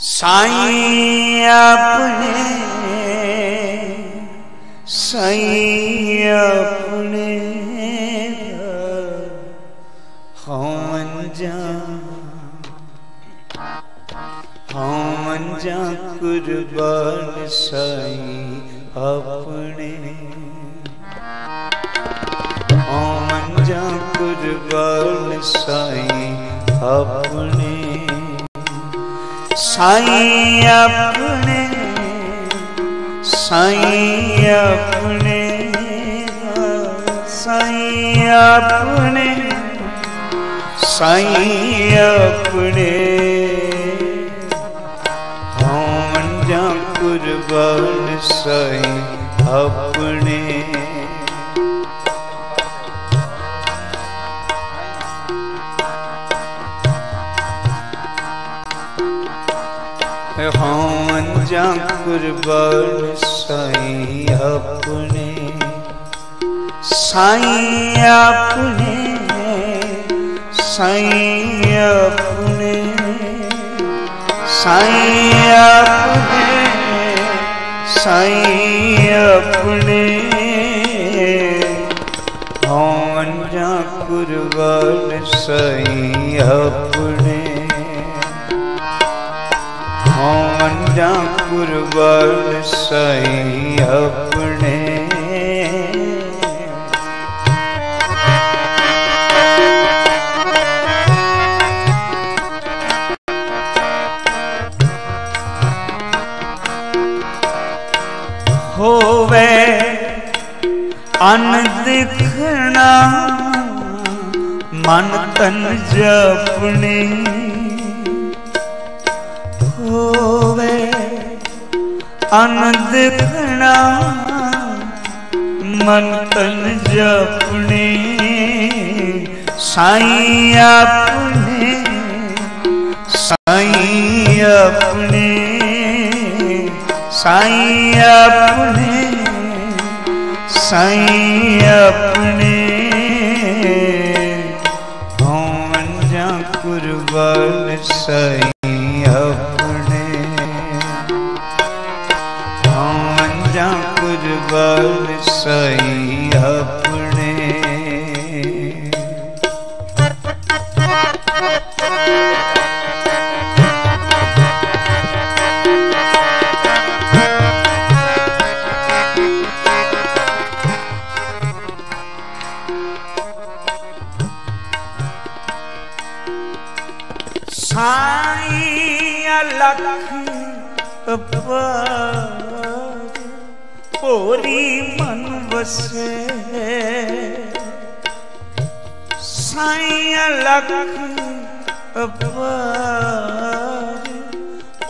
साई अपने साई अपने हवन जा हवन जा कुर्बान साई अपने। हवन जा कुर्बान साई अपने। ਸਾਈ ਆਪਣੇ ਸਾਈ ਆਪਣੇ ਸਾਈ ਆਪਣੇ ਸਾਈ ਆਪਣੇ। ਹੋਂ ਜਾਂ ਕੁਰਬਾਨ ਸਾਈਂ ਆਪਣੇ। ਕੁਰਬਾਨ ਸਾਈ ਆਪਣੇ ਸਾਈਂ ਆਪਣੇ ਸਾਈਂ ਆਪਣੇ ਸਾਈਂ ਆਪਣੇ ਸਾਈਂ ਆਪਣੇ ਹੌਂ ਜਾ ਕੁਰਬਾਨ ਸਾਈਂ ਆਪਣੇ अपने हवन जा कुर्बान साई अपने। होवे अन दिखना मन तन जपने। अन दिखना मन तन जपने, साई अपने साई अपने साई अपने साई अपने। हवन जा कुर्बान साई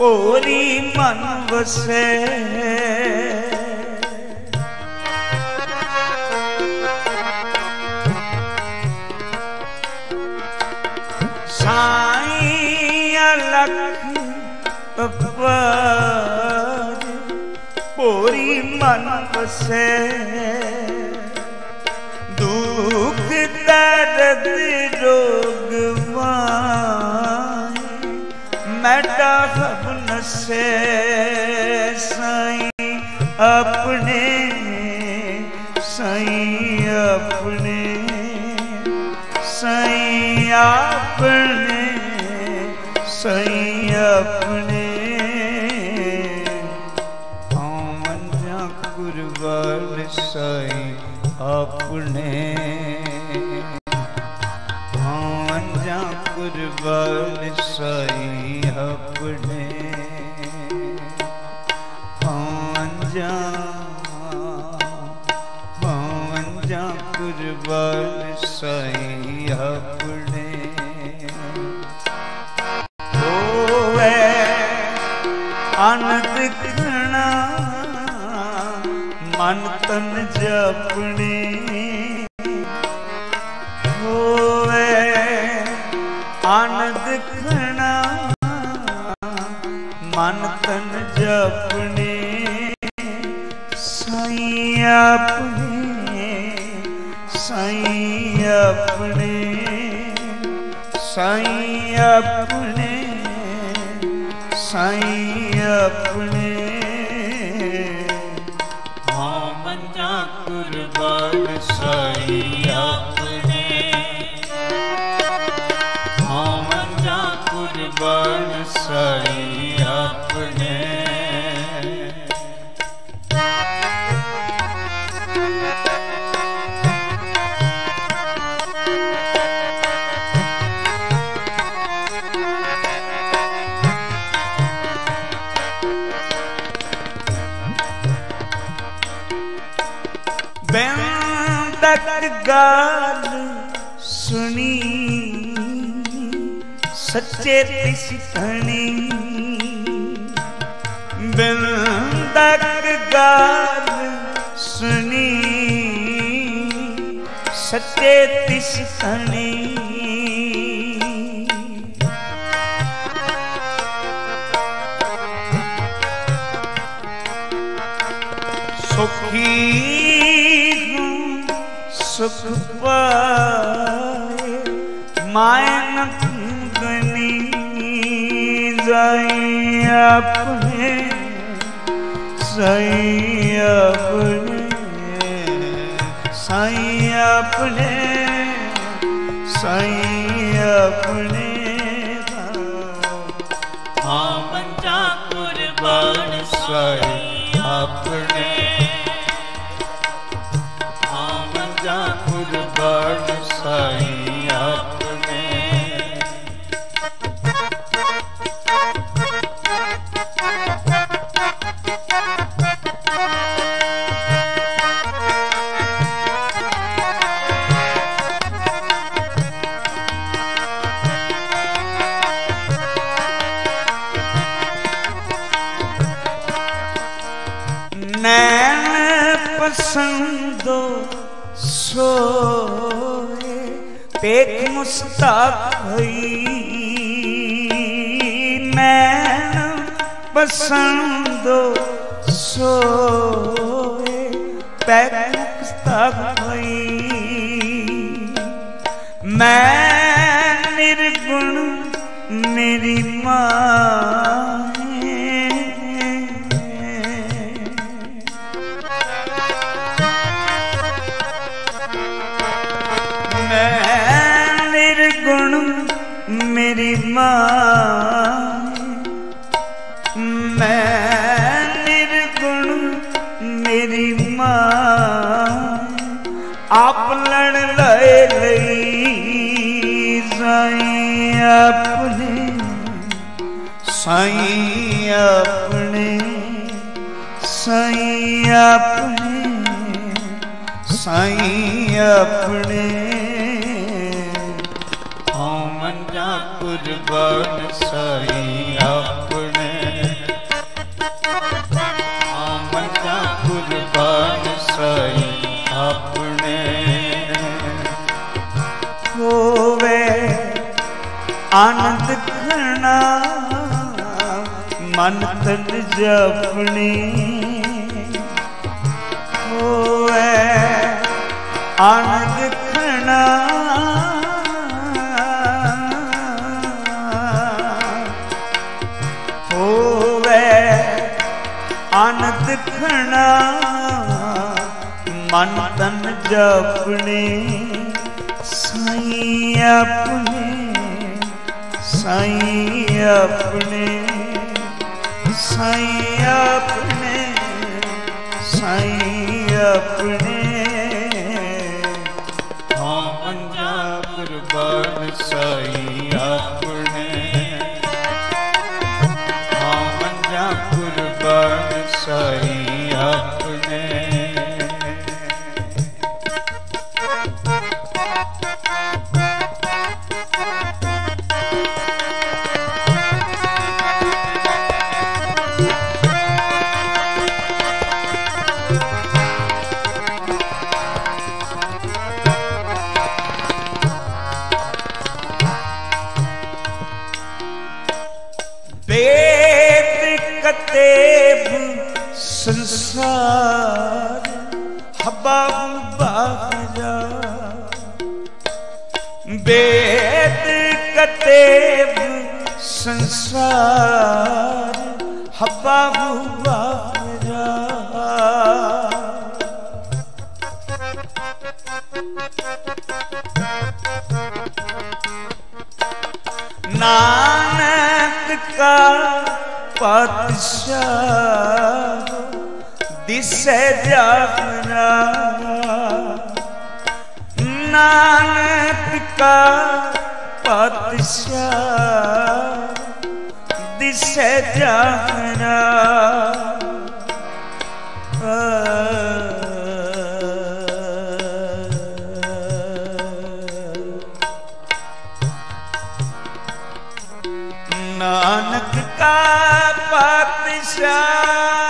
पोरी मन बसे। साई पूरी मन बसे। se सहे अपने आम जा कुर्बान सही बसण ਬਾਹੂ ਬਾਹਰਾ ਬੇਦ ਕਤੇਬ ਸੰਸਾਰ ਹੱਬਾ ਬੂਬਾ ਰਾ ਨਾਨਕ ਕਾ ਪਾਤਸ਼ਾਹ। ਦਿਸੇ ਜਾਗਰਾ ਨਾਨਕ ਕਾ ਪਾਤਸ਼ਾਹ ਦਿਸੇ ਜਾਗਰਾ ਨਾਨਕ ਕਾ ਪਾਤਸ਼ਾਹ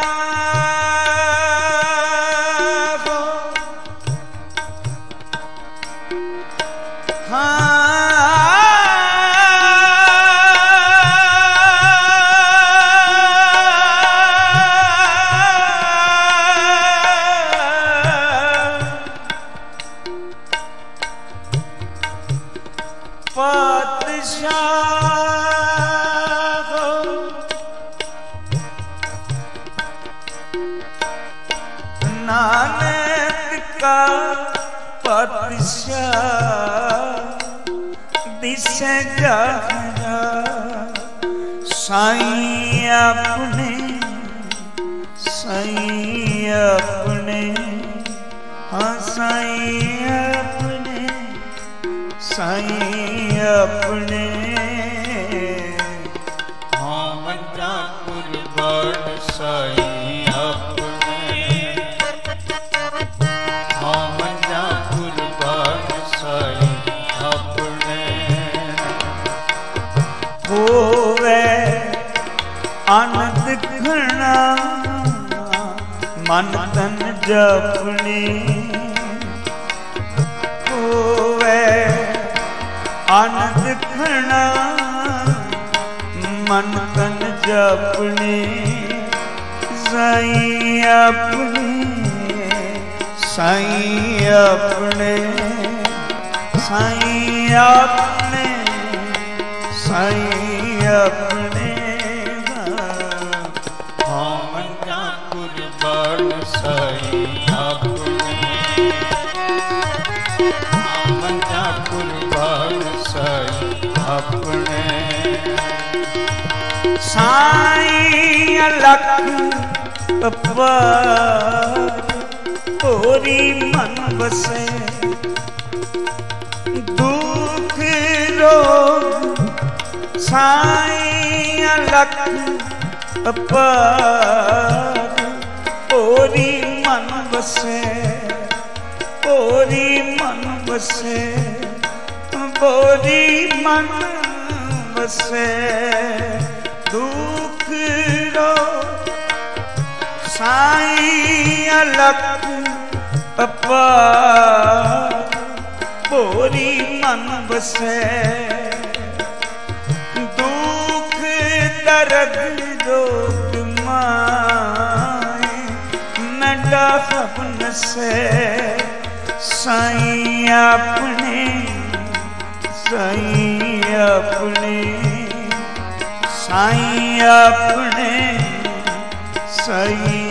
ਆਪਣੇ ਹਾਂ ਸਾਈਂ ਆਪਣੇ ਸਾਈਂ ਆਪਣੇ। ਹਾਂ ਮੰਜਾ ਕੁਰਬਾਨ ਸਾਈ ਜਪਣੀ ਹੋਵੇ। ਆਨੰਦ ਖਣਾ, ਮਨ ਤਨ ਜਪਣੀ ਸਾਈ ਆਪਣੀ, ਸਾਈ ਆਪਣੇ ਸਾਈ ਆਪਣੇ ਸਾਈ ਆਪਣੇ। लख पप्पा मन बसे दुख रोग साई लख मन बसे होरी मन बसे बोरी मन बसे दुख रो साईं अलख पप्पा मन बसे। दुख दर्द दो माए से। साईं अपने साईं अपने। साईं अपने, साईं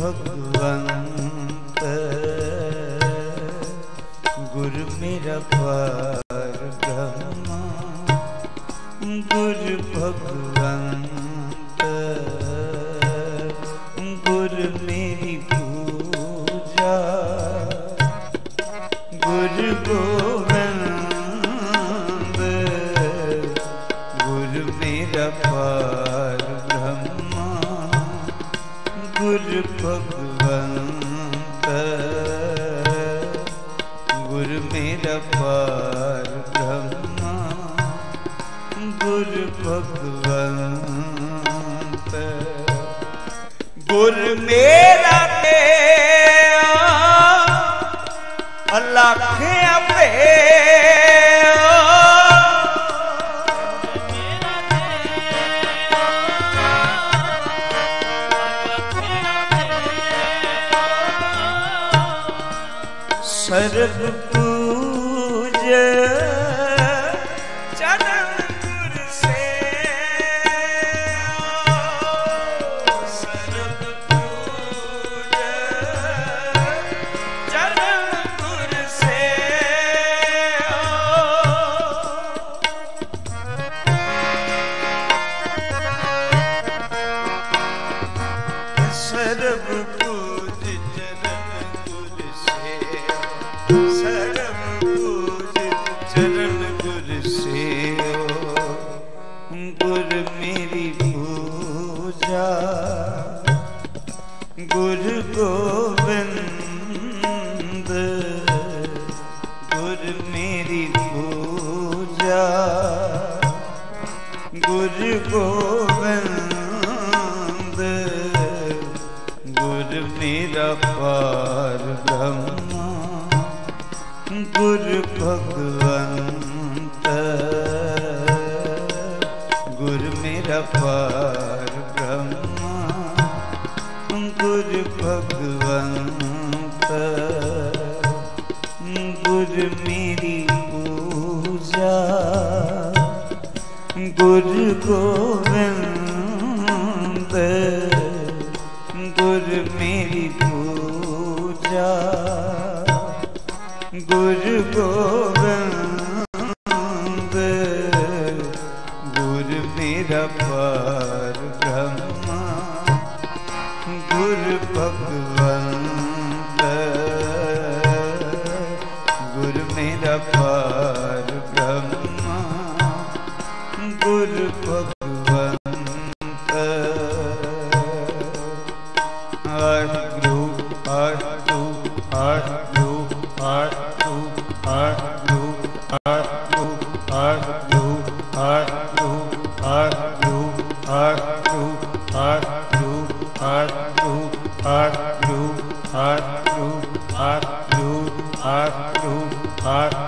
ਭਗਵੰਤ ਗੁਰ ਮੇਰਾ ਪਾ Har Yu Har Yu Har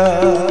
olhar.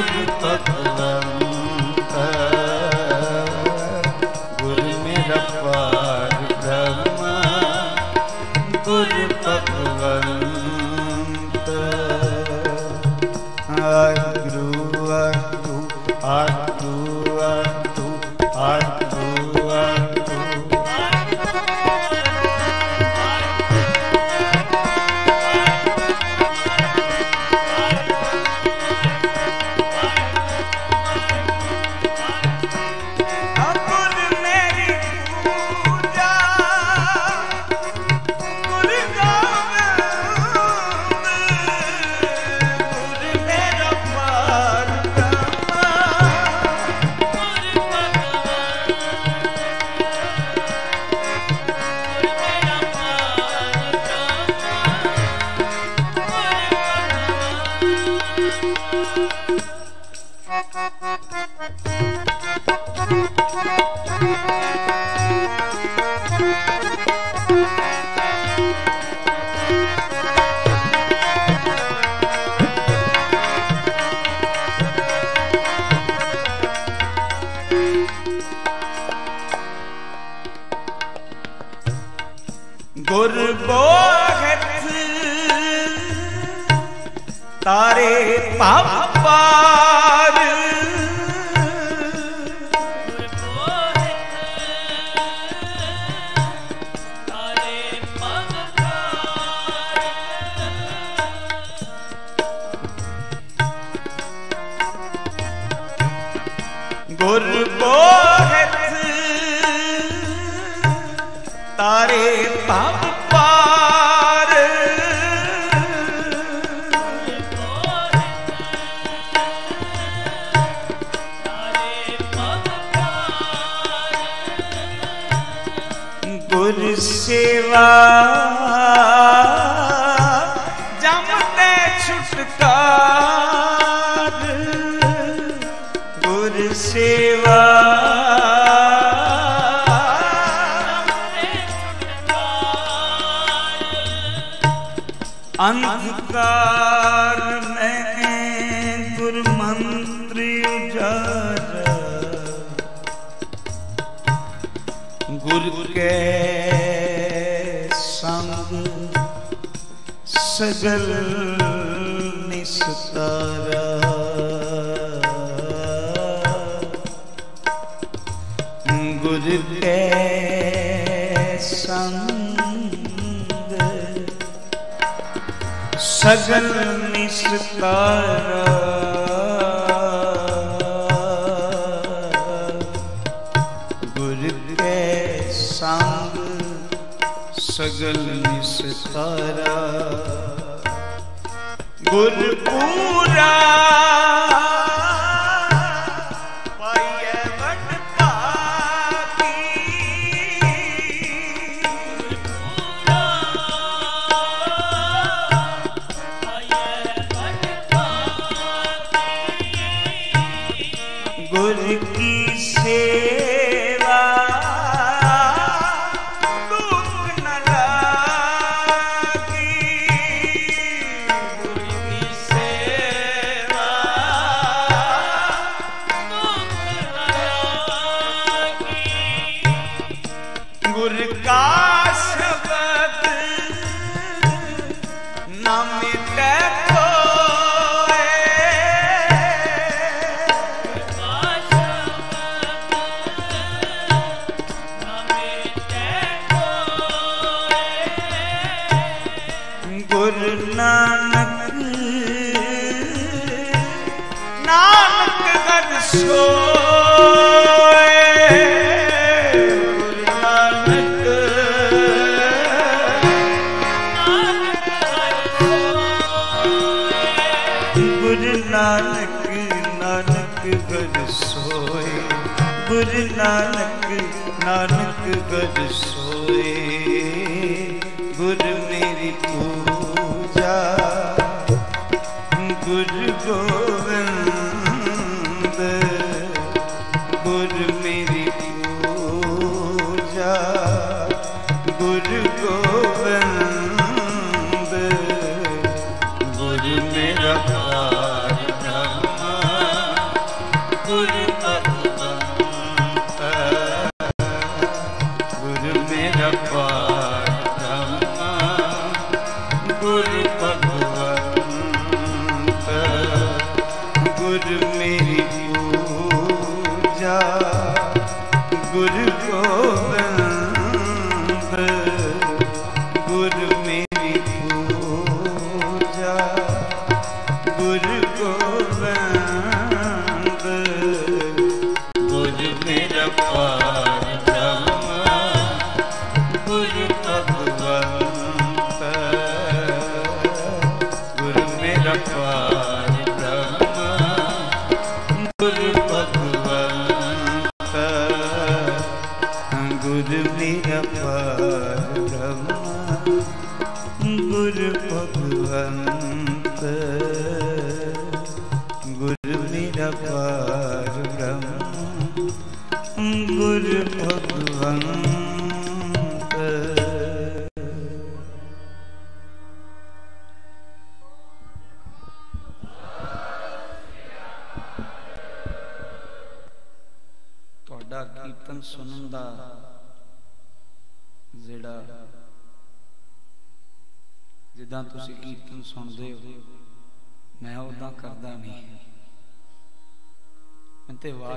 Thank you.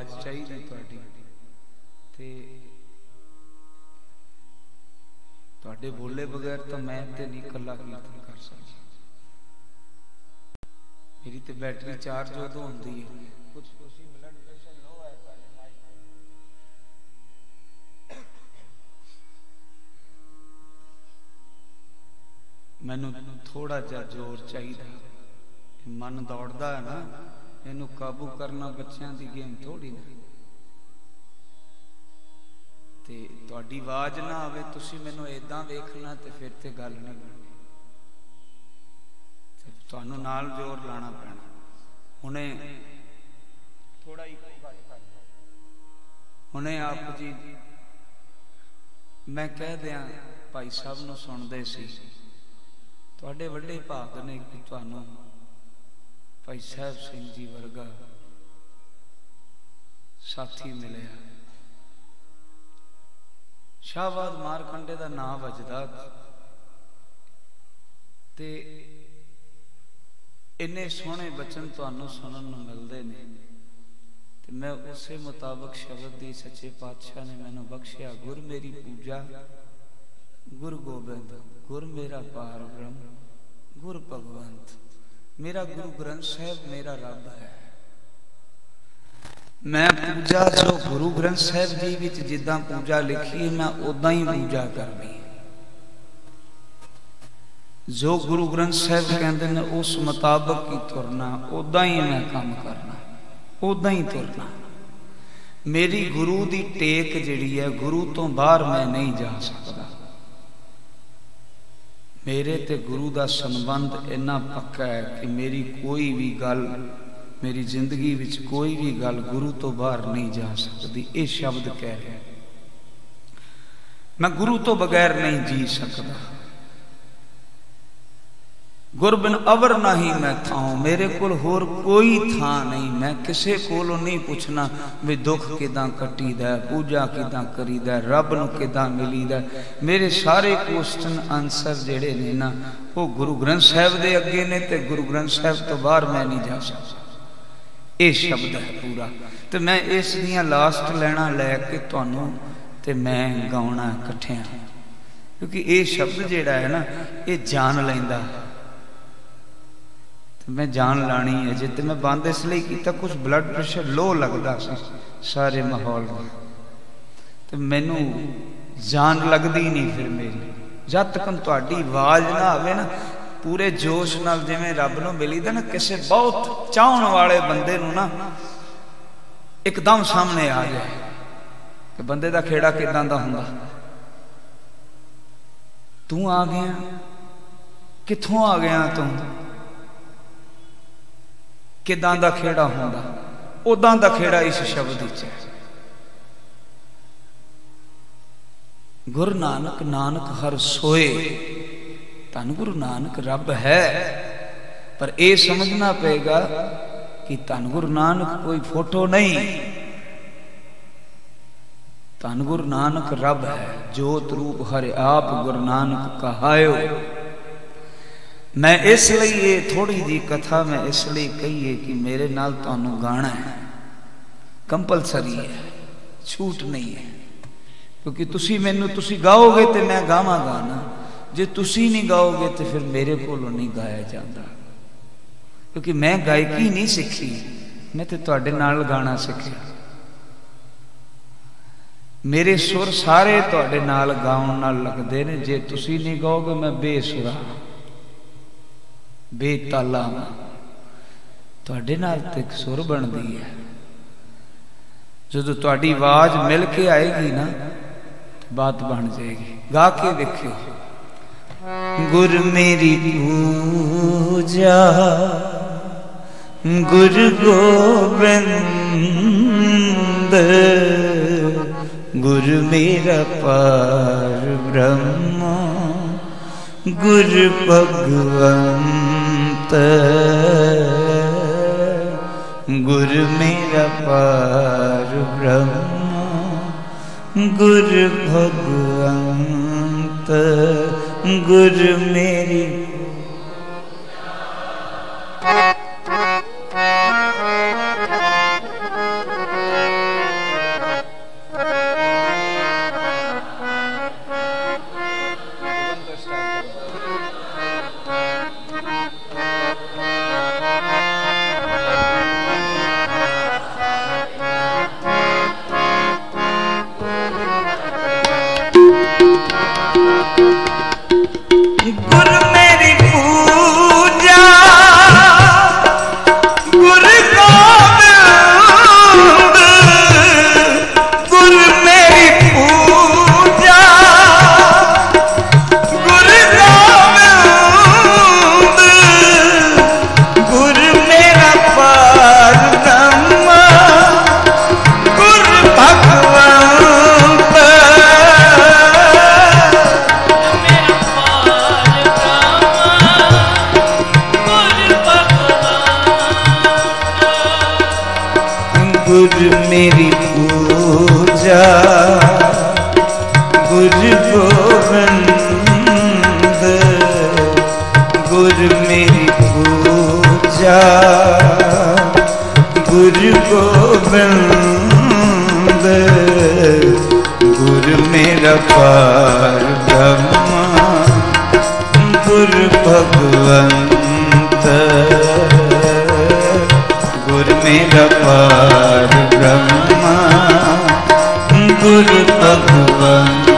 ਆਵਾਜ਼ ਚਾਹੀਦੀ ਤੁਹਾਡੀ ਤੇ ਤੁਹਾਡੇ ਬੋਲੇ ਬਗੈਰ ਤਾਂ ਮੈਂ ਤੇ ਨਹੀਂ ਇਕੱਲਾ ਕੀਰਤਨ ਕਰ ਸਕਦਾ ਮੇਰੀ ਤੇ ਬੈਟਰੀ ਚਾਰਜ ਉਦੋਂ ਹੁੰਦੀ ਹੈ ਕੁਝ ਤੁਸੀਂ ਬਲੱਡ ਪ੍ਰੈਸ਼ਰ ਲੋ ਹੈ ਤੁਹਾਡੇ ਮਾਈਕ ਮੈਨੂੰ ਥੋੜਾ ਜਿਹਾ ਜ਼ੋਰ ਚਾਹੀਦਾ ਇਹ ਮਨ ਦੌੜਦਾ ਹੈ ਨਾ ਇਹਨੂੰ ਕਾਬੂ ਕਰਨਾ ਬੱਚਿਆਂ ਦੀ ਗੇਮ ਥੋੜੀ ਨਾ। ਤੇ ਤੁਹਾਡੀ ਆਵਾਜ਼ ਨਾ ਆਵੇ ਤੁਸੀਂ ਮੈਨੂੰ ਇਦਾਂ ਵੇਖਣਾ ਤੇ ਫਿਰ ਤੇ ਗੱਲ ਨਹੀਂ ਬਣਨੀ। ਤੁਹਾਨੂੰ ਨਾਲ ਜ਼ੋਰ ਲਾਣਾ ਪੈਣਾ। ਹੁਣੇ ਥੋੜਾ ਹੀ ਹੁਣੇ ਆਪ ਜੀ ਮੈਂ ਕਹਿ ਦਿਆਂ ਭਾਈ ਸਾਹਿਬ ਨੂੰ ਸੁਣਦੇ ਸੀ। ਤੁਹਾਡੇ ਵੱਡੇ ਭਾਗ ਨੇ ਕਿ ਤੁਹਾਨੂੰ ਭਾਈ ਸਾਹਿਬ ਸਿੰਘ ਜੀ ਵਰਗਾ ਸਾਥੀ ਮਿਲਿਆ। ਸ਼ਾਹਬਾਦ ਮਾਰਕੰਡੇ ਦਾ ਨਾਮ ਵਜਦਾ ਤੇ ਇੰਨੇ ਸੋਹਣੇ ਬਚਨ ਤੁਹਾਨੂੰ ਸੁਣਨ ਨੂੰ ਮਿਲਦੇ ਨੇ ਤੇ ਮੈਂ ਉਸੇ ਮੁਤਾਬਕ ਸ਼ਬਦ ਦੀ ਸੱਚੇ ਪਾਤਸ਼ਾਹ ਨੇ ਮੈਨੂੰ ਬਖਸ਼ਿਆ, ਗੁਰ ਮੇਰੀ ਪੂਜਾ, ਗੁਰ ਗੋਬਿੰਦ, ਗੁਰ ਮੇਰਾ ਪਾਰ ਬ੍ਰਹਮ, ਗੁਰ ਭਗਵੰਤ। ਮੇਰਾ ਗੁਰੂ ਗ੍ਰੰਥ ਸਾਹਿਬ ਮੇਰਾ ਰੱਬ ਹੈ ਮੈਂ ਪੂਜਾ ਜੋ ਗੁਰੂ ਗ੍ਰੰਥ ਸਾਹਿਬ ਜੀ ਵਿੱਚ ਜਿੱਦਾਂ ਪੂਜਾ ਲਿਖੀ ਹੈ ਮੈਂ ਉਦਾਂ ਹੀ ਪੂਜਾ ਕਰਨੀ ਜੋ ਗੁਰੂ ਗ੍ਰੰਥ ਸਾਹਿਬ ਕਹਿੰਦੇ ਨੇ ਉਸ ਮੁਤਾਬਕ ਹੀ ਤੁਰਨਾ ਉਦਾਂ ਹੀ ਮੈਂ ਕੰਮ ਕਰਨਾ ਉਦਾਂ ਹੀ ਤੁਰਨਾ ਮੇਰੀ ਗੁਰੂ ਦੀ ਟੇਕ ਜਿਹੜੀ ਹੈ ਗੁਰੂ ਤੋਂ ਬਾਹਰ ਮੈਂ ਨਹੀਂ ਜਾ ਸਕਦਾ ਮੇਰੇ ਤੇ ਗੁਰੂ ਦਾ ਸੰਬੰਧ ਇੰਨਾ ਪੱਕਾ ਹੈ ਕਿ ਮੇਰੀ ਕੋਈ ਵੀ ਗੱਲ, ਮੇਰੀ ਜ਼ਿੰਦਗੀ ਵਿੱਚ ਕੋਈ ਵੀ ਗੱਲ ਗੁਰੂ ਤੋਂ ਬਾਹਰ ਨਹੀਂ ਜਾ ਸਕਦੀ। ਇਹ ਸ਼ਬਦ ਕਹਿ ਰਿਹਾ। ਮੈਂ ਗੁਰੂ ਤੋਂ ਬਗੈਰ ਨਹੀਂ ਜੀ ਸਕਦਾ। ਗੁਰ ਬਿਨ ਅਵਰ ਨਹੀਂ ਮੈਂ ਥਾਉ ਮੇਰੇ ਕੋਲ ਹੋਰ ਕੋਈ ਥਾਂ ਨਹੀਂ ਮੈਂ ਕਿਸੇ ਕੋਲੋਂ ਨਹੀਂ ਪੁੱਛਣਾ ਵੀ ਦੁੱਖ ਕਿਦਾਂ ਕੱਟੀਦਾ ਪੂਜਾ ਕਿਦਾਂ ਕਰੀਦਾ ਰੱਬ ਨੂੰ ਕਿਦਾਂ ਮਿਲੀਦਾ ਮੇਰੇ ਸਾਰੇ ਕੁਐਸਚਨ ਆਨਸਰ ਜਿਹੜੇ ਨੇ ਨਾ ਉਹ ਗੁਰੂ ਗ੍ਰੰਥ ਸਾਹਿਬ ਦੇ ਅੱਗੇ ਨੇ ਤੇ ਗੁਰੂ ਗ੍ਰੰਥ ਸਾਹਿਬ ਤੋਂ ਬਾਹਰ ਮੈਂ ਨਹੀਂ ਜਾ ਸਕਦਾ ਇਹ ਸ਼ਬਦ ਹੈ ਪੂਰਾ ਤੇ ਮੈਂ ਇਸ ਦੀਆਂ ਲਾਸਟ ਲੈਣਾ ਲੈ ਕੇ ਤੁਹਾਨੂੰ ਤੇ ਮੈਂ ਗਾਉਣਾ ਇਕੱਠਿਆਂ ਕਿਉਂਕਿ ਇਹ ਸ਼ਬਦ ਜਿਹੜਾ ਹੈ ਨਾ ਇਹ ਜਾਣ ਲੈਂਦਾ ਤੇ ਮੈਂ ਜਾਨ ਲਾਣੀ ਹੈ ਜੇ ਤੇ ਮੈਂ ਬੰਦ ਇਸ ਲਈ ਕੀਤਾ ਕੁਝ ਬਲੱਡ ਪ੍ਰੈਸ਼ਰ ਲੋ ਲੱਗਦਾ ਸੀ ਸਾਰੇ ਮਾਹੌਲ ਦਾ ਤੇ ਮੈਨੂੰ ਜਾਨ ਲੱਗਦੀ ਨਹੀਂ ਫਿਰ ਮੇਰੀ। ਜਦ ਤੱਕ ਤੁਹਾਡੀ ਆਵਾਜ਼ ਨਾ ਆਵੇ ਨਾ, ਪੂਰੇ ਜੋਸ਼ ਨਾਲ ਜਿਵੇਂ ਰੱਬ ਨੂੰ ਮਿਲੀਦਾ ਨਾ, ਕਿਸੇ ਬਹੁਤ ਚਾਹਣ ਵਾਲੇ ਬੰਦੇ ਨੂੰ ਨਾ ਇੱਕਦਮ ਸਾਹਮਣੇ ਆ ਜਾਏ। ਕਿ ਬੰਦੇ ਦਾ ਖੇੜਾ ਕਿਦਾਂ ਦਾ ਹੁੰਦਾ? ਤੂੰ ਆ ਗਿਆ? ਕਿੱਥੋਂ ਆ ਗਿਆ ਤੂੰ? ਕਿਦਾਂ ਦਾ ਖੇੜਾ ਹੁੰਦਾ ਉਦਾਂ ਦਾ ਖੇੜਾ ਇਸ ਸ਼ਬਦ ਵਿੱਚ ਹੈ ਗੁਰੂ ਨਾਨਕ ਨਾਨਕ ਹਰ ਸੋਏ ਧੰਨ ਗੁਰੂ ਨਾਨਕ ਰੱਬ ਹੈ ਪਰ ਇਹ ਸਮਝਣਾ ਪਏਗਾ ਕਿ ਧੰਨ ਗੁਰੂ ਨਾਨਕ ਕੋਈ ਫੋਟੋ ਨਹੀਂ ਧੰਨ ਗੁਰੂ ਨਾਨਕ ਰੱਬ ਹੈ ਜੋਤ ਰੂਪ ਹਰਿ ਆਪ ਗੁਰੂ ਨਾਨਕ ਕਹਾਇਓ ਮੈਂ ਇਸ ਲਈ ਇਹ ਥੋੜੀ ਜੀ ਕਥਾ ਮੈਂ ਇਸ ਲਈ ਕਹੀਏ ਕਿ ਮੇਰੇ ਨਾਲ ਤੁਹਾਨੂੰ ਗਾਣਾ ਹੈ। ਕੰਪਲਸਰੀ ਹੈ। ਛੂਟ ਨਹੀਂ ਹੈ। ਕਿਉਂਕਿ ਤੁਸੀਂ ਮੈਨੂੰ, ਤੁਸੀਂ ਗਾਓਗੇ ਤੇ ਮੈਂ ਗਾਵਾਂਗਾ ਨਾ ਜੇ ਤੁਸੀਂ ਨਹੀਂ ਗਾਓਗੇ ਤੇ ਫਿਰ ਮੇਰੇ ਕੋਲੋਂ ਨਹੀਂ ਗਾਇਆ ਜਾਂਦਾ। ਕਿਉਂਕਿ ਮੈਂ ਗਾਇਕੀ ਨਹੀਂ ਸਿੱਖੀ। ਮੈਂ ਤੇ ਤੁਹਾਡੇ ਨਾਲ ਗਾਣਾ ਸਿੱਖਿਆ। ਮੇਰੇ ਸੁਰ ਸਾਰੇ ਤੁਹਾਡੇ ਨਾਲ ਗਾਉਣ ਨਾਲ ਲੱਗਦੇ ਨੇ। ਜੇ ਤੁਸੀਂ ਨਹੀਂ ਗਾਓਗੇ, ਮੈਂ ਬੇਸੁਰਾ ਬੇਤਾਲਾ ਤੁਹਾਡੇ ਨਾਲ ਤੇ ਇੱਕ ਸੁਰ ਬਣਦੀ ਹੈ ਜਦੋਂ ਤੁਹਾਡੀ ਆਵਾਜ਼ ਮਿਲ ਕੇ ਆਏਗੀ ਨਾ ਬਾਤ ਬਣ ਜਾਏਗੀ ਗਾ ਕੇ ਵੇਖਿਓ ਗੁਰ ਮੇਰੀ ਪੂਜਾ ਗੁਰ ਗੋਬਿੰਦ ਗੁਰ ਮੇਰਾ ਪਾਰ ਬ੍ਰਹਮ ਗੁਰ ਭਗਵੰਤ गुर मेरा पार ब्रह्म गुर भगवंत गुर मेरी Thank you. परब्रह्मा गुरुभगवन्त गुरुमेरा परब्रह्मा गुरुभगवन्त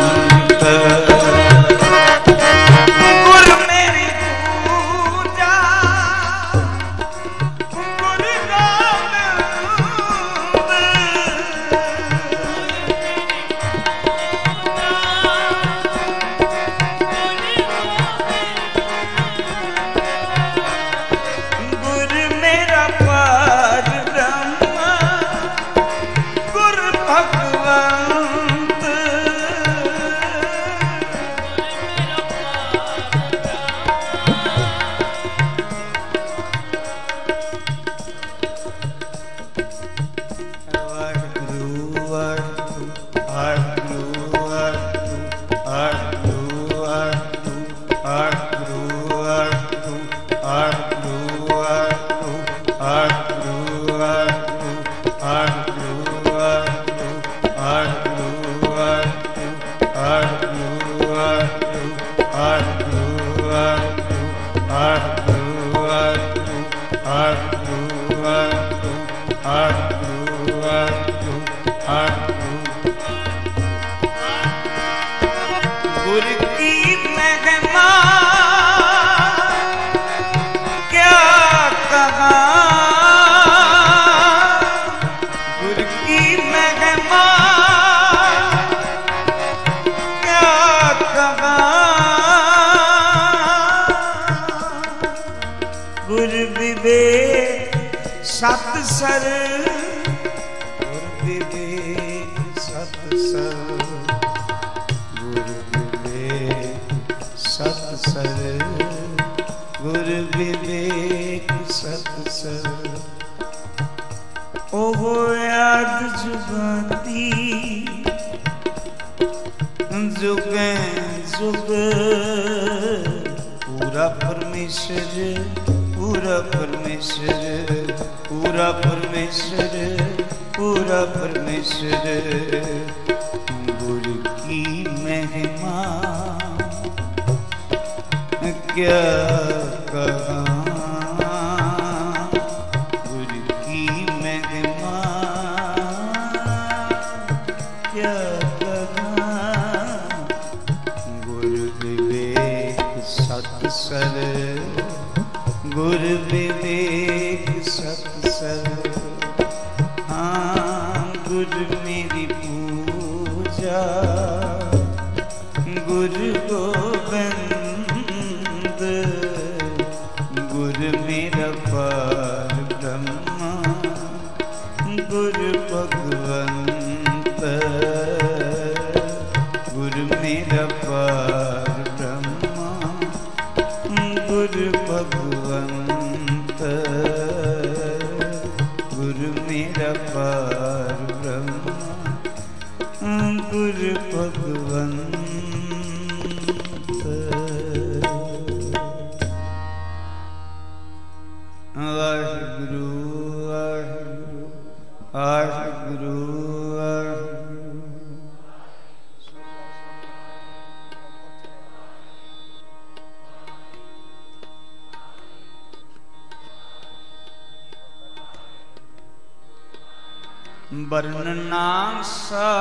वर्णना सकूँ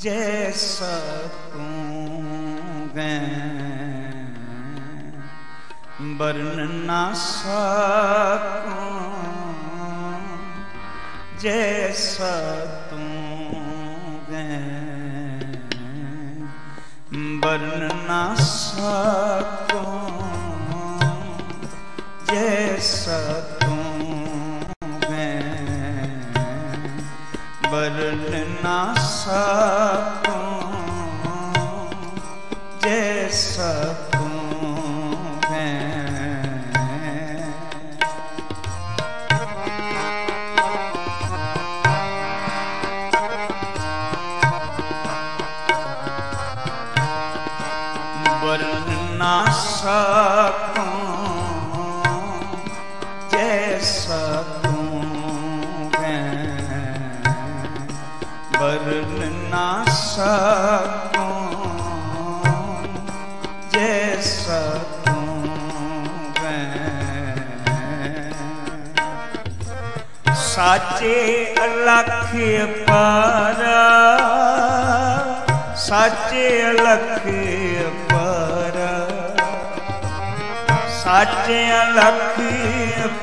जय सकूँ वर्णना सकूँ जैसा तू वर्णना सकूँ जैसा ਸਾਚੇ ਅਲਖ ਪਰ ਸਾਚੇ ਅਲਖ ਪਰ ਸਾਚੇ ਅਲਖ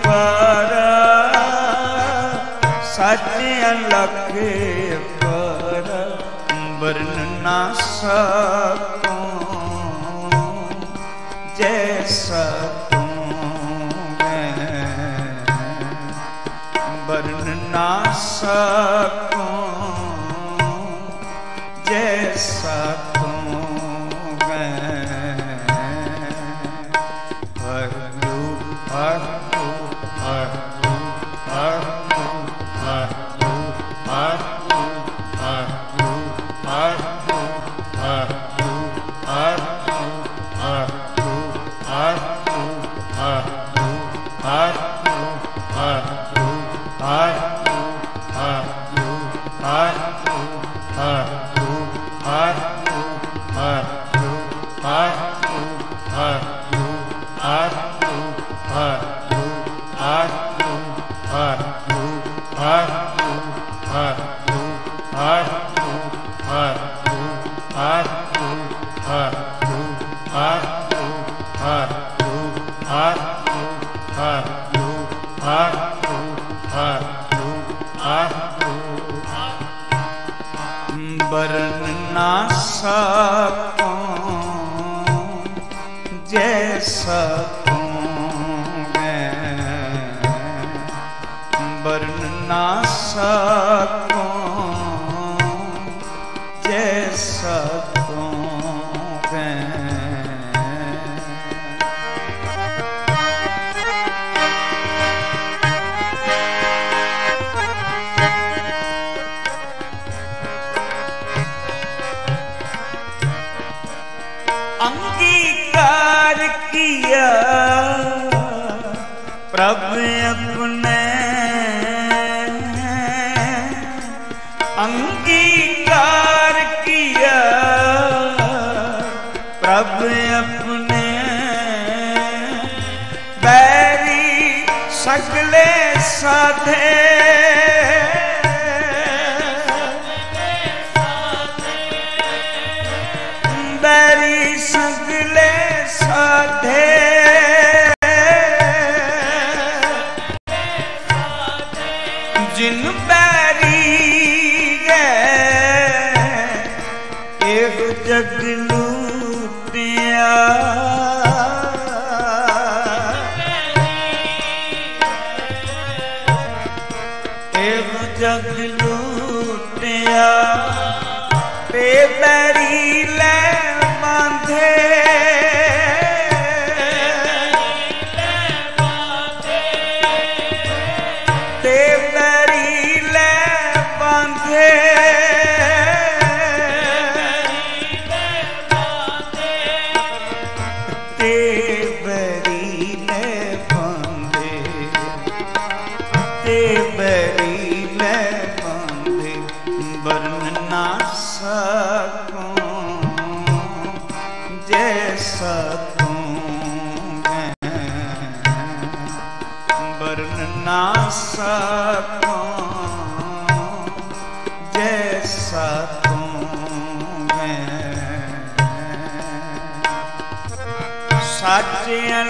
ਪਰ ਸਾਚੇ ਅਲਖ ਪਰ ਵਰਨ ਨਾ ਸਕੋ ਜੈਸਾ passar. ਜੈਸਾ ਤੂੰ ਮੈਂ ਬਰਨ ਨਾ ਸਕ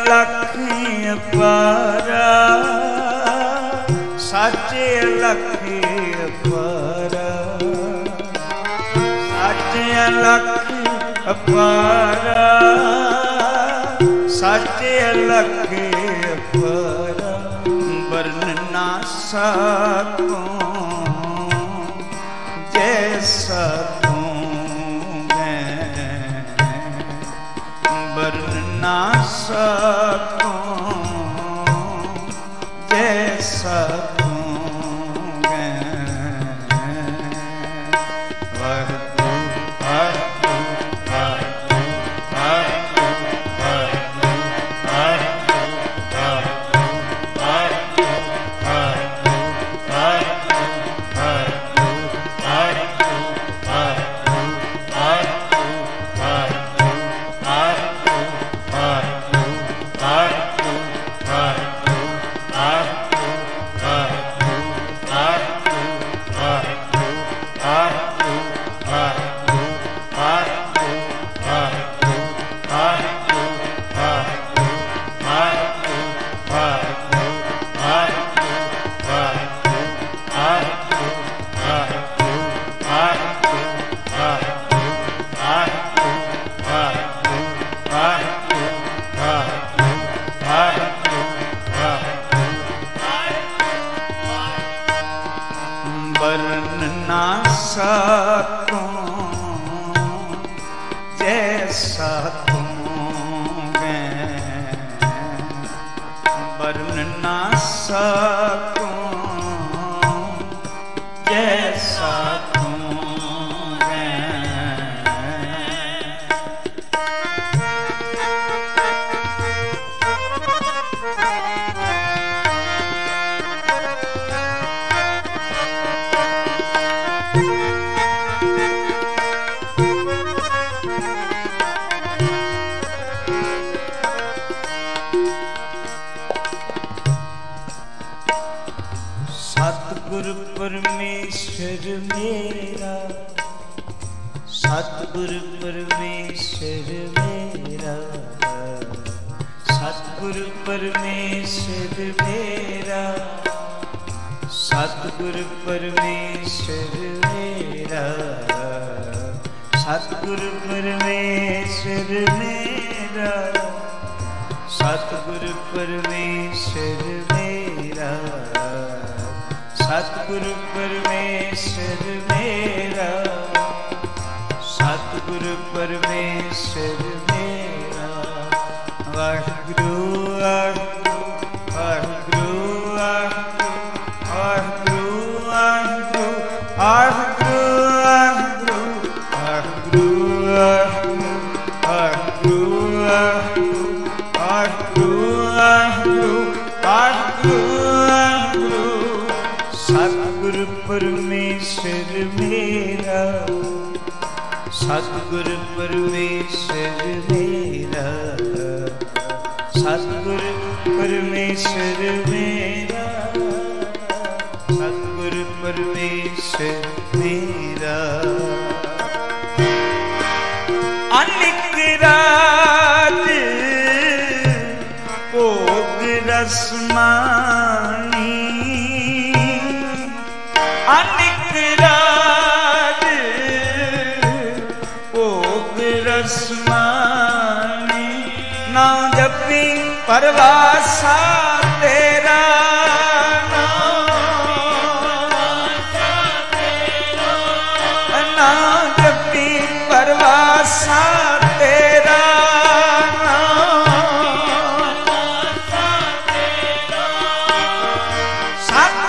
ਲਖੀ ਅਪਾਰਾ ਸਾਚੇ ਲਖੀ ਅਪਾਰਾ ਸਾਚੇ ਲਖ ਅਪਾਰਾ ਸਾਚੇ ਲਖ ਅਪਾਰਾ ਵਰਨ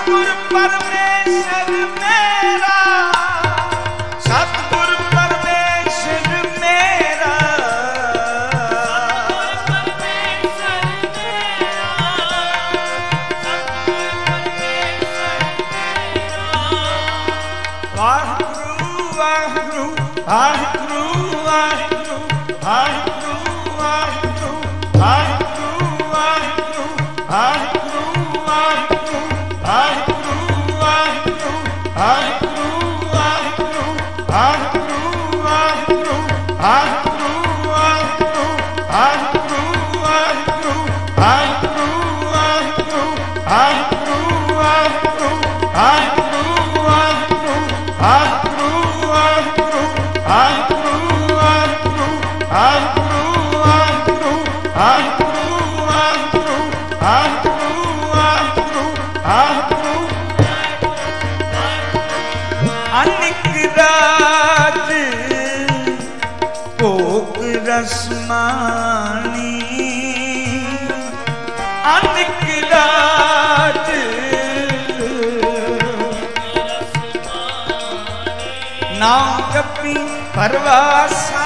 Para, para, para. Sarvas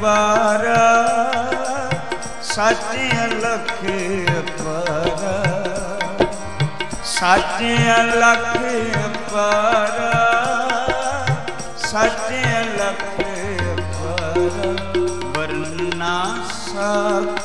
ਅਪਾਰਾ ਸੱਚ ਅਲਖ ਅਪਾਰਾ। ਸੱਚ ਅਲਖ ਅਪਾਰਾ ਸੱਚ ਅਲਖ ਅਪਾਰਾ। ਵਰਨਾ ਸਾਖ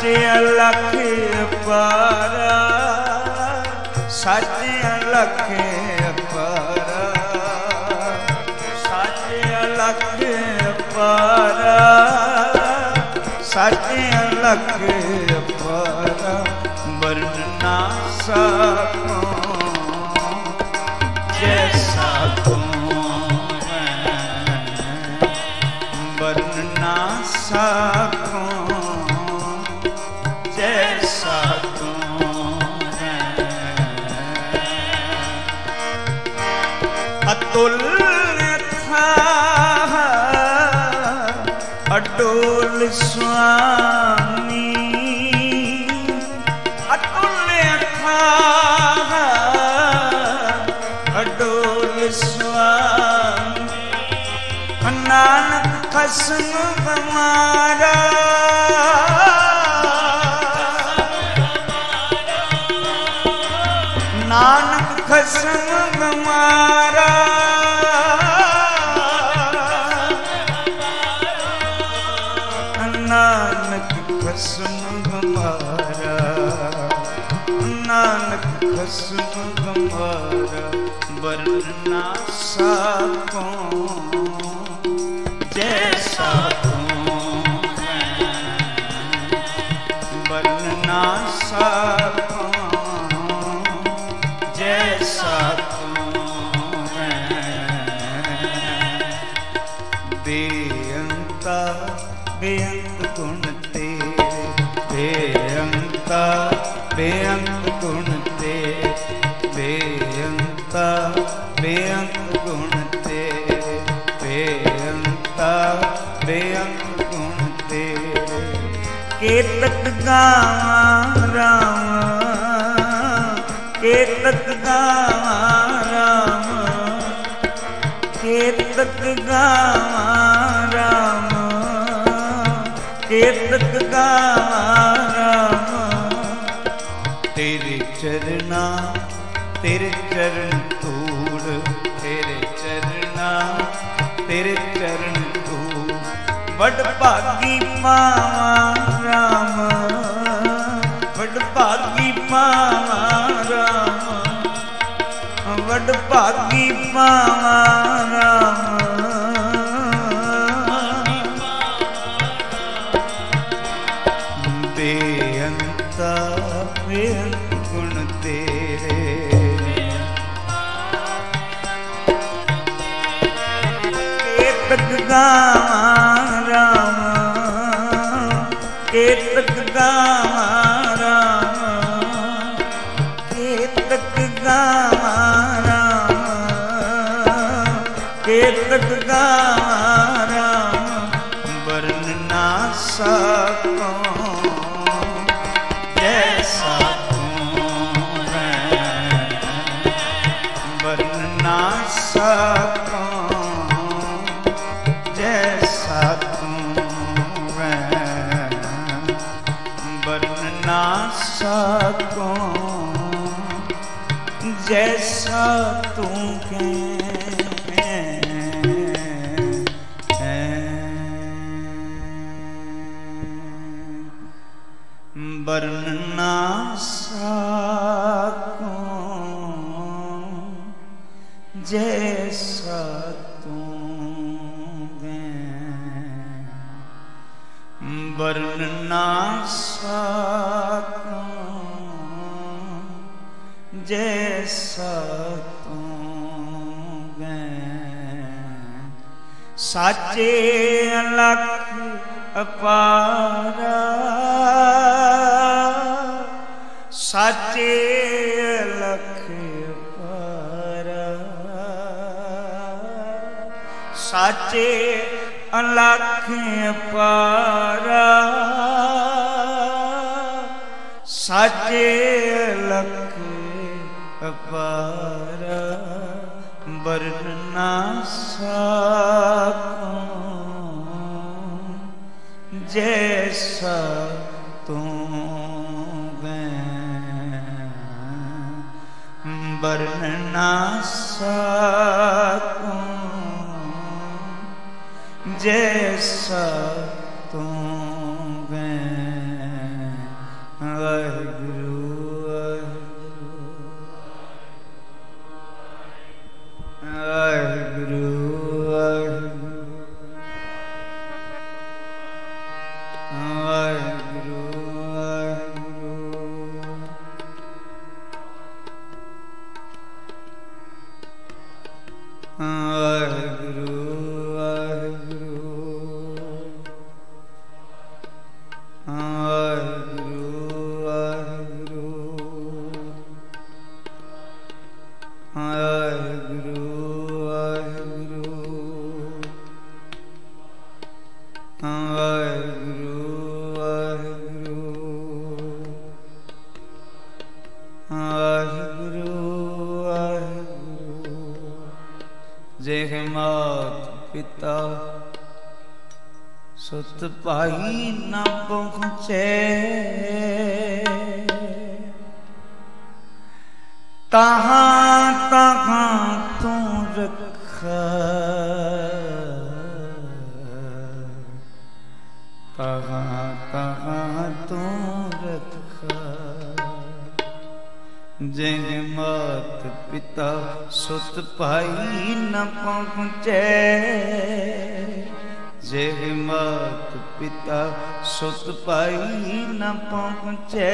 ਸੱਚਿਆ ਲੱਖ ਅਪਾਰਾ ਸੱਚਿਆ ਲੱਖ ਅਪਾਰਾ ਸੱਚਿਆ ਲੱਖ ਅਪਾਰਾ ਸੱਚਿਆ ਲੱਖ ਹਸਨ ਬਮਾਰਾ ਨਾਨਕ ਖਸਮ ਬਮਾਰਾ गावा राम केतक गावा राम केतक गावा राम केतक गावा राम तेरे चरना तेरे चरण धूल तेरे चरना तेरे चरण धूल बड़ भागी मावा ਭਾਗੀ ਪਾਵਾਂ ਰਾਮ ਬੇਅੰਤਾ ਕੇਤਕ ਗਾਵਾਂ ਵਰਨ ਨਾ ਸਕੋ ਸਾਚੇ ਅਲਖ ਅਪਾਰਾ। ਸਾਚੇ ਅਲਖ ਅਪਾਰਾ। ਸਾਚੇ ਅਲਖ ਅਪਾਰਾ। ਸਾਚੇ ਅਲਖ ਅਪਾਰਾ। कर ना सकूँ जैसा तू बरना सकूँ जैसा पाई न पहुँचे। तहाँ तहाँ तू रख। तहाँ तहाँ तू रख। जिन मात पिता सुत पाई न पहुँचे। ਪਿਤਾ ਸੁਤ ਪਾਈ ਨ ਪਹੁੰਚੈ।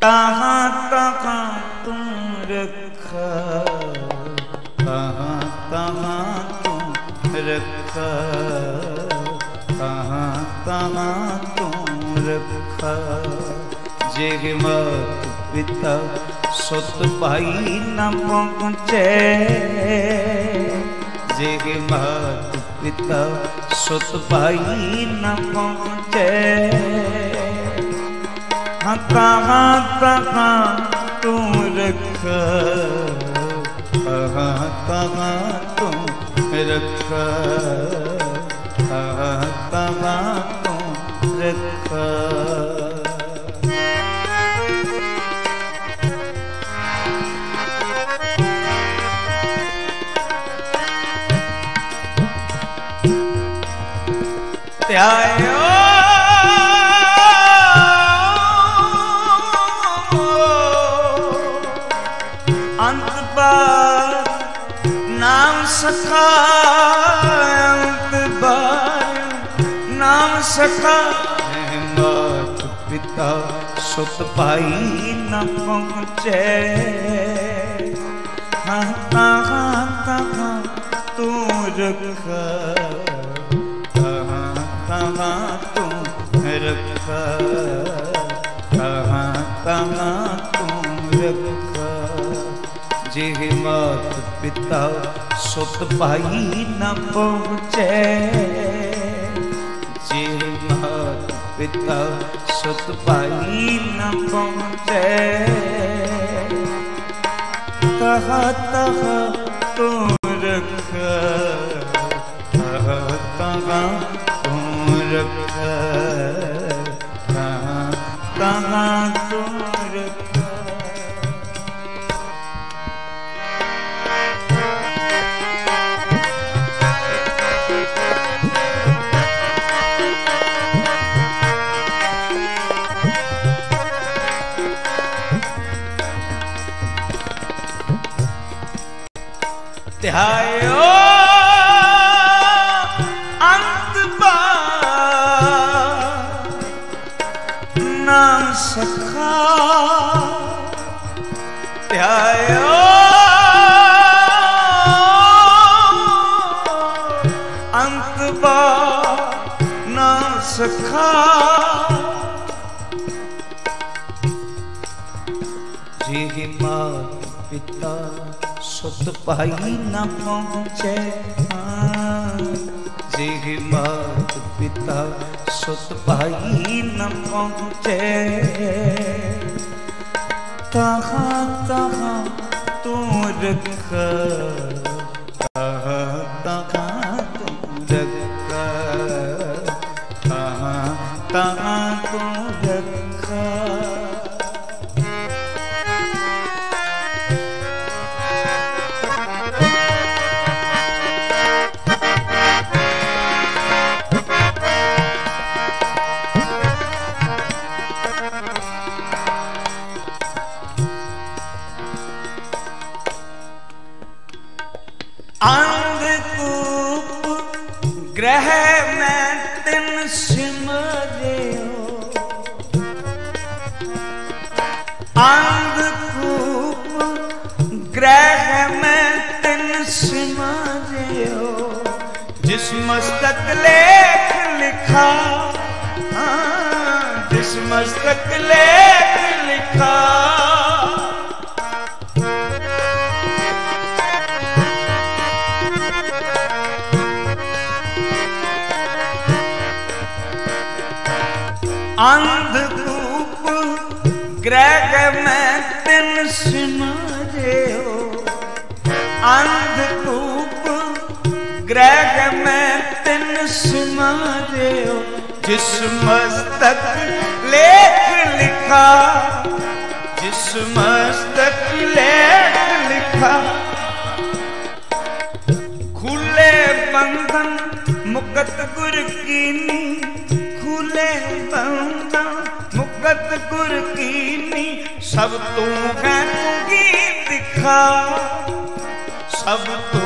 ਤਾਹਾਂ ਤਾਹਾਂ ਤੂੰ ਰੱਖਾ, ਤਾਹਾਂ ਤਾਹਾਂ ਤੂੰ ਰੱਖ, ਤਾਹਾਂ ਤਾਹਾਂ ਤੂੰ ਰੱਖਾ। ਜੇ ਮਾਤ ਪਿਤਾ ਸੁਤ ਪਾਈ ਨ ਪਹੁੰਚੈ, ਜੇ ਮਤ पिता सुत भाई न पहुँचे। हाँ कहाँ कहाँ तू रख, कहाँ कहाँ तू रख, कहाँ कहाँ तू रख। ਧਿਆਇਓ ਸਕਾ ਮਾਤ ਪਿਤਾ ਸੁਤ ਪਾਈ ਨਾ ਪਹੁੰਚੇ। ਹਾਂ ਤਾਂ ਹਾਂ ਤੂੰ ਰਖਾ ਕੇ ਮਾਤ ਪਿਤਾ ਸੁਤ ਭਾਈ ਨਾ ਪਹੁੰਚੈ। ਜੇ ਮਾਤ ਪਿਤਾ ਸੁਤ ਭਾਈ ਨਾ ਪਹੁੰਚੈ। ਕਹਾ ਤਹ पहुँचे जी मात पिता सुत भाई न पहुँचे तहाँ तहाँ तू रख तहाँ तहाँ तू रख तहाँ तहाँ तू गीत दिखा सब तू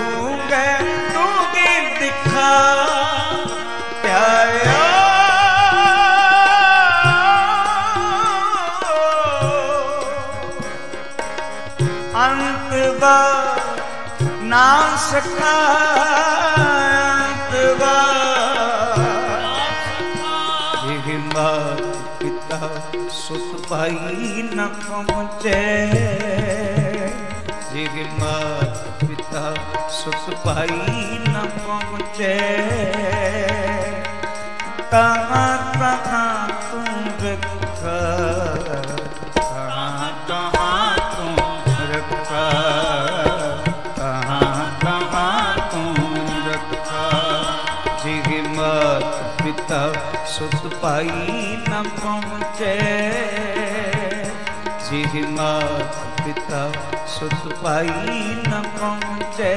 गीत दिखा। प्याया अंत बा ना सका। ਸੁਖ ਭਾਈ ਨ ਪਹੁੰਚੇ। ਜਿਗ ਮਾਤ ਪਿਤਾ ਸੁਖ ਭਾਈ ਨ ਪਹੁੰਚੇ। ਤਾਂ ਤਾਂ ਤੂੰ ਰਖਾ। ਸੁਤ ਪਾਈ ਨਾ ਪਉ ਜੀ ਮਾ ਪਿਤਾ ਸੁਤ ਪਾਈ ਨਾ ਪਹੁੰਚੇ।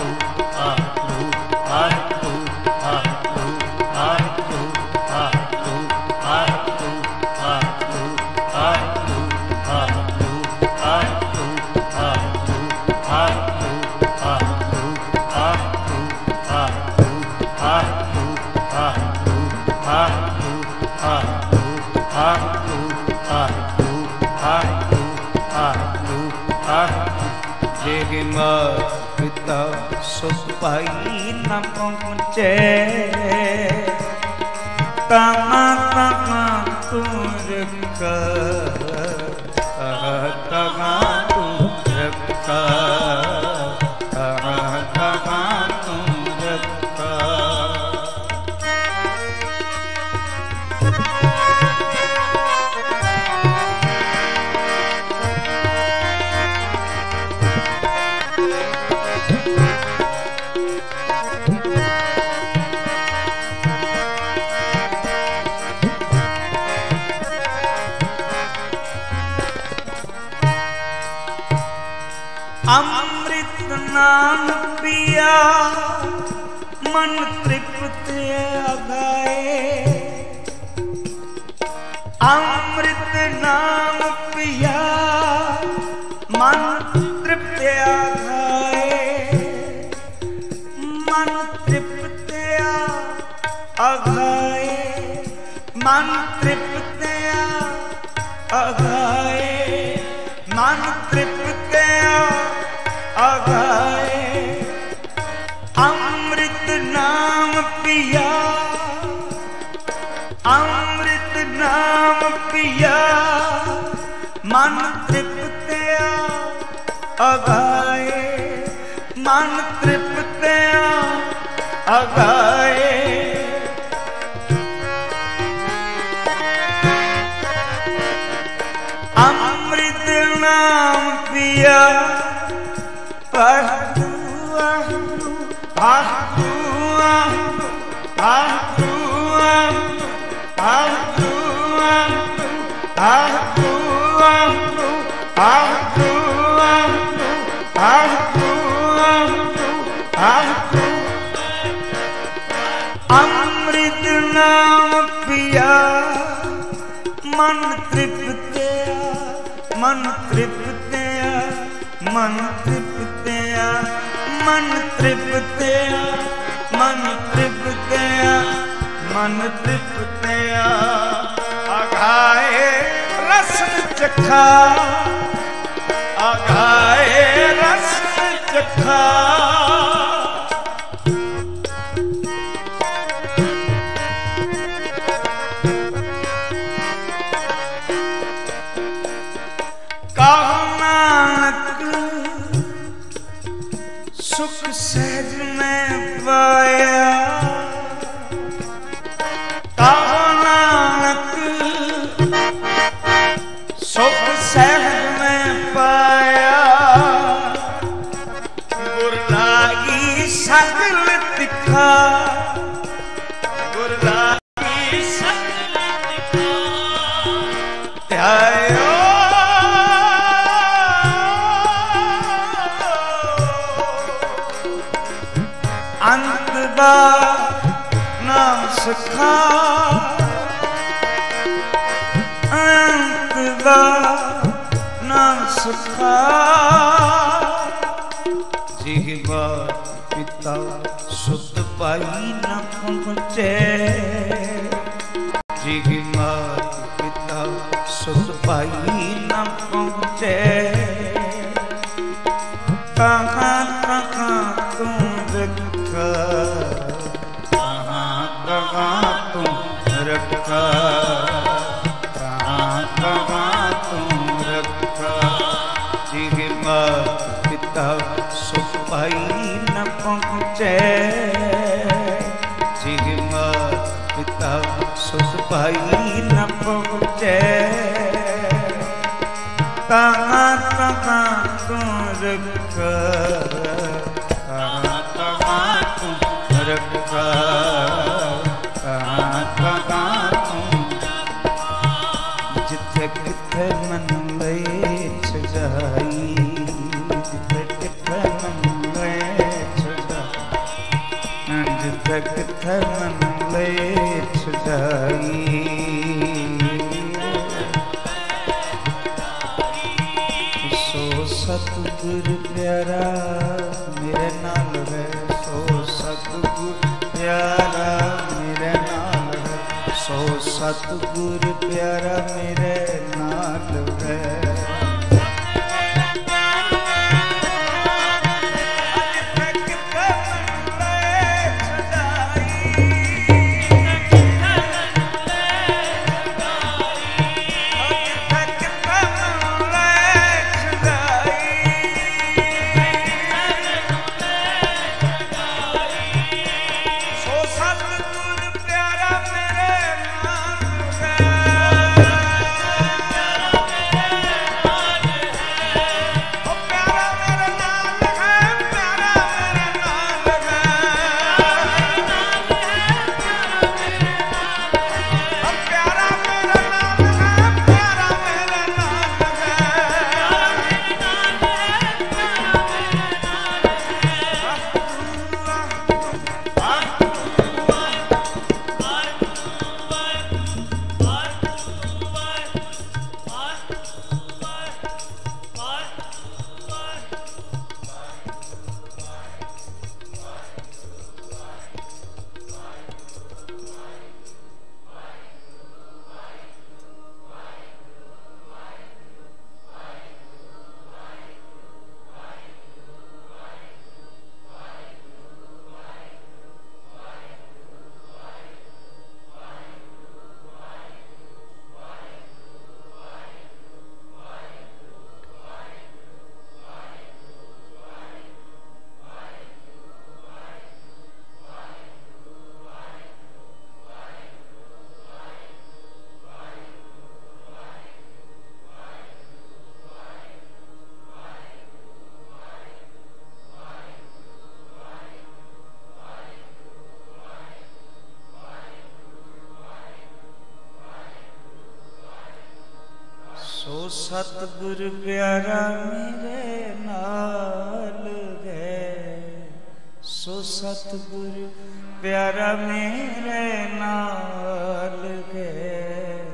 Thank you. bayi nampa kuncen tamat tamat turka ਗਾਏ ਅੰਮ੍ਰਿਤ ਨਾਮ ਪੀਆ ਮਨ ਤ੍ਰਿਪਤਿਆ ਮਨ ਤ੍ਰਿਪਤਿਆ ਮਨ ਤ੍ਰਿਪਤਿਆ। ਆਖਾਏ ਰਸਨ ਚਖਾ ਆਖਾਏ ਰਸਨ ਚਖਾ। ਸਤਿਗੁਰ ਪਿਆਰਾ ਮੇਰੇ ਨਾਲ ਹੈ। ਸੋ ਸਤਿਗੁਰ ਪਿਆਰਾ ਮੇਰੇ ਨਾਲ ਹੈ।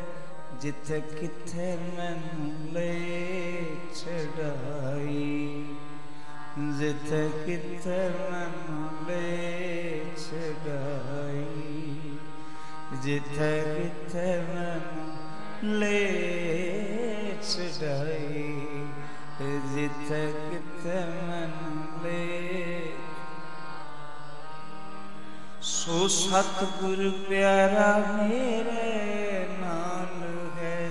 ਜਿੱਥੇ ਕਿੱਥੇ ਮੈਨੂੰ ਲੈ ਛਡਾਈ, ਜਿੱਥੇ ਕਿੱਥੇ ਮੈਨੂੰ ਲੈ ਛਡਾਈ, ਜਿੱਥੇ ਕਿੱਥੇ ਮੈਨੂੰ ਲੈ चढ़ाई जिथे मन ले सो सतगुर प्यारा मेरे नाल है।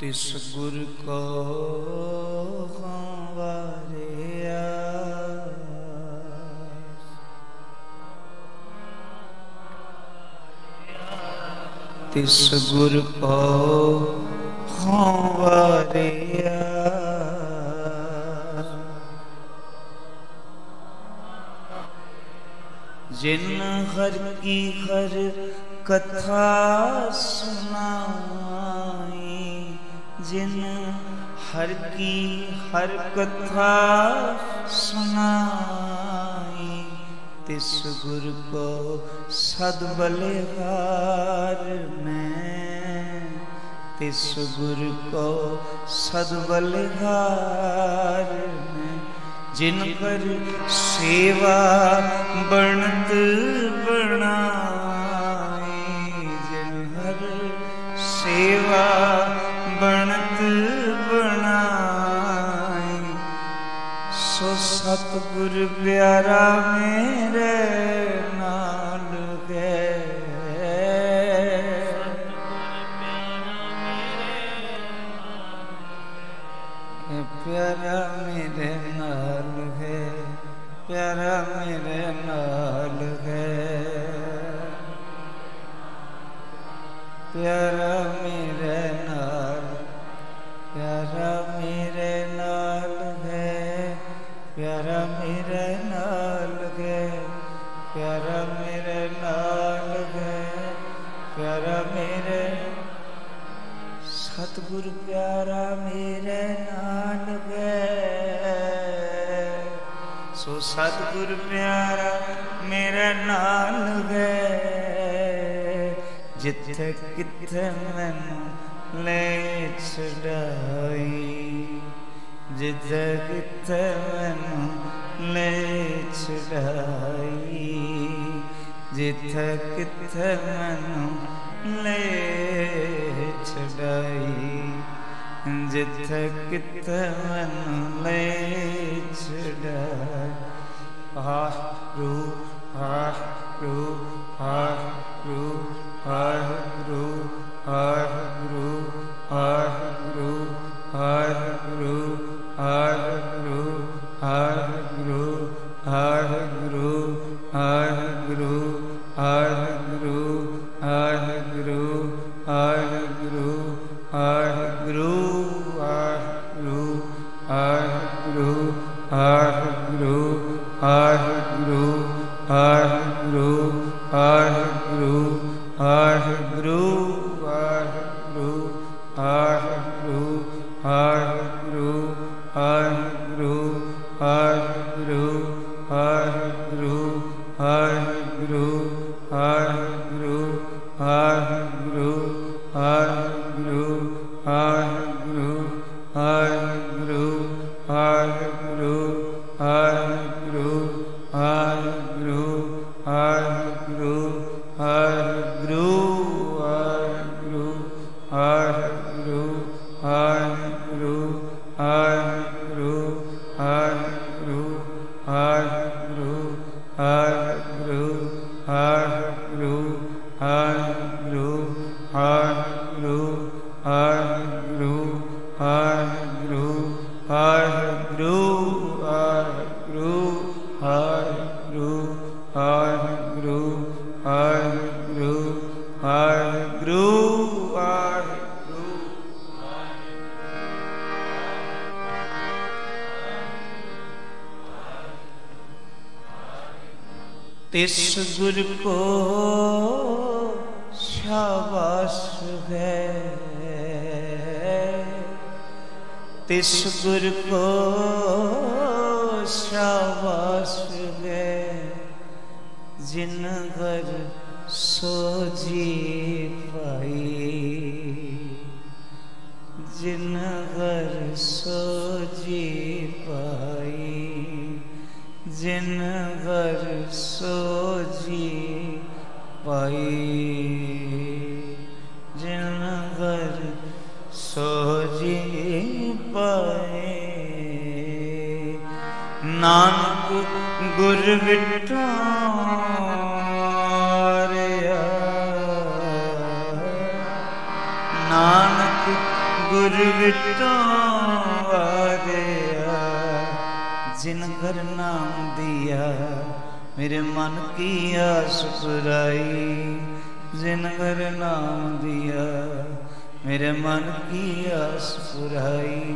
तिस गुर को तिस गुर पाओ खारिया जिन हर की हर कथा सुनाई, जिन हर की हर कथा सुनाई, तिस गुर को सदबलिहार मैं तिस गुर को सदबलिहार मैं, जिन पर सेवा बणत बनाए, जिन हर सेवा बणत बनाए, सो सतगुर प्यारा में प्यारा मेरे नाल है प्यारा मेरे सतगुर, प्यारा मेरे नाल सो सतगुर, प्यारा मेरे नाल गए जिथे किथे मैनू ले छड़ाई जिथे किथे मैनू ने छड़ाई जिथक थ मनु ले छड़ाई जिथक थ मनु ले छड़ाई हा, रू हा रू हा रू हा रू हा रू हा रू, हा ਗੁਰ ਵਿਟੋ ਵਾਰਿਆ ਜਿਨ ਘਰ ਨਾਮ ਦਿਆ ਮੇਰੇ ਮਨ ਕੀ ਆਸ ਪੁਰਾਈ ਜਿਨ ਘਰ ਨਾਮ ਦਿਆ मेरे मन की आस पुराई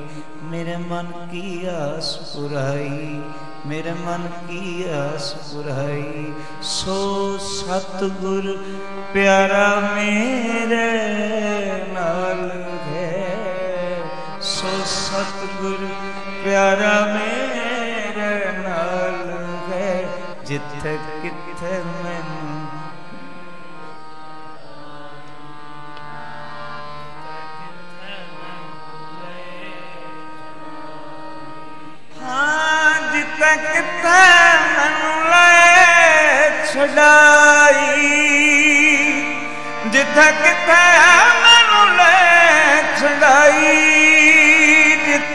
मेरे मन की आस पुराई मेरे मन की आस पुराई सो सतगुर प्यारा मेरे नाल गुर प्यारा मेरे नाल है जिथे किथे मैं हाँ जिथे किथे मैनू ले छड़ाई।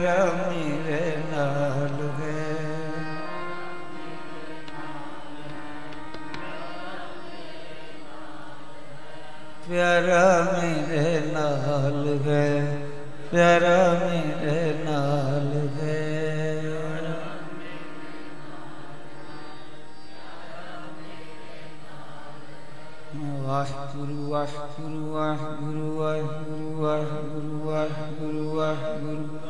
ਪਿਆਰਾ ਮੇਰੇ ਨਾਲ ਹੈ ਪਿਆਰਾ ਮੇਰੇ ਨਾਲ ਹੈ ਪਿਆਰਾ ਮੇਰੇ ਨਾਲ ਹੈ ਵਾਹਿਗੁਰੂ ਵਾਹਿਗੁਰੂ ਵਾਹਿਗੁਰੂ ਵਾਹਿਗੁਰੂ ਵਾਹਿਗੁਰੂ ਵਾਹਿਗੁਰੂ ਵਾਹਿਗੁਰੂ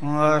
Guru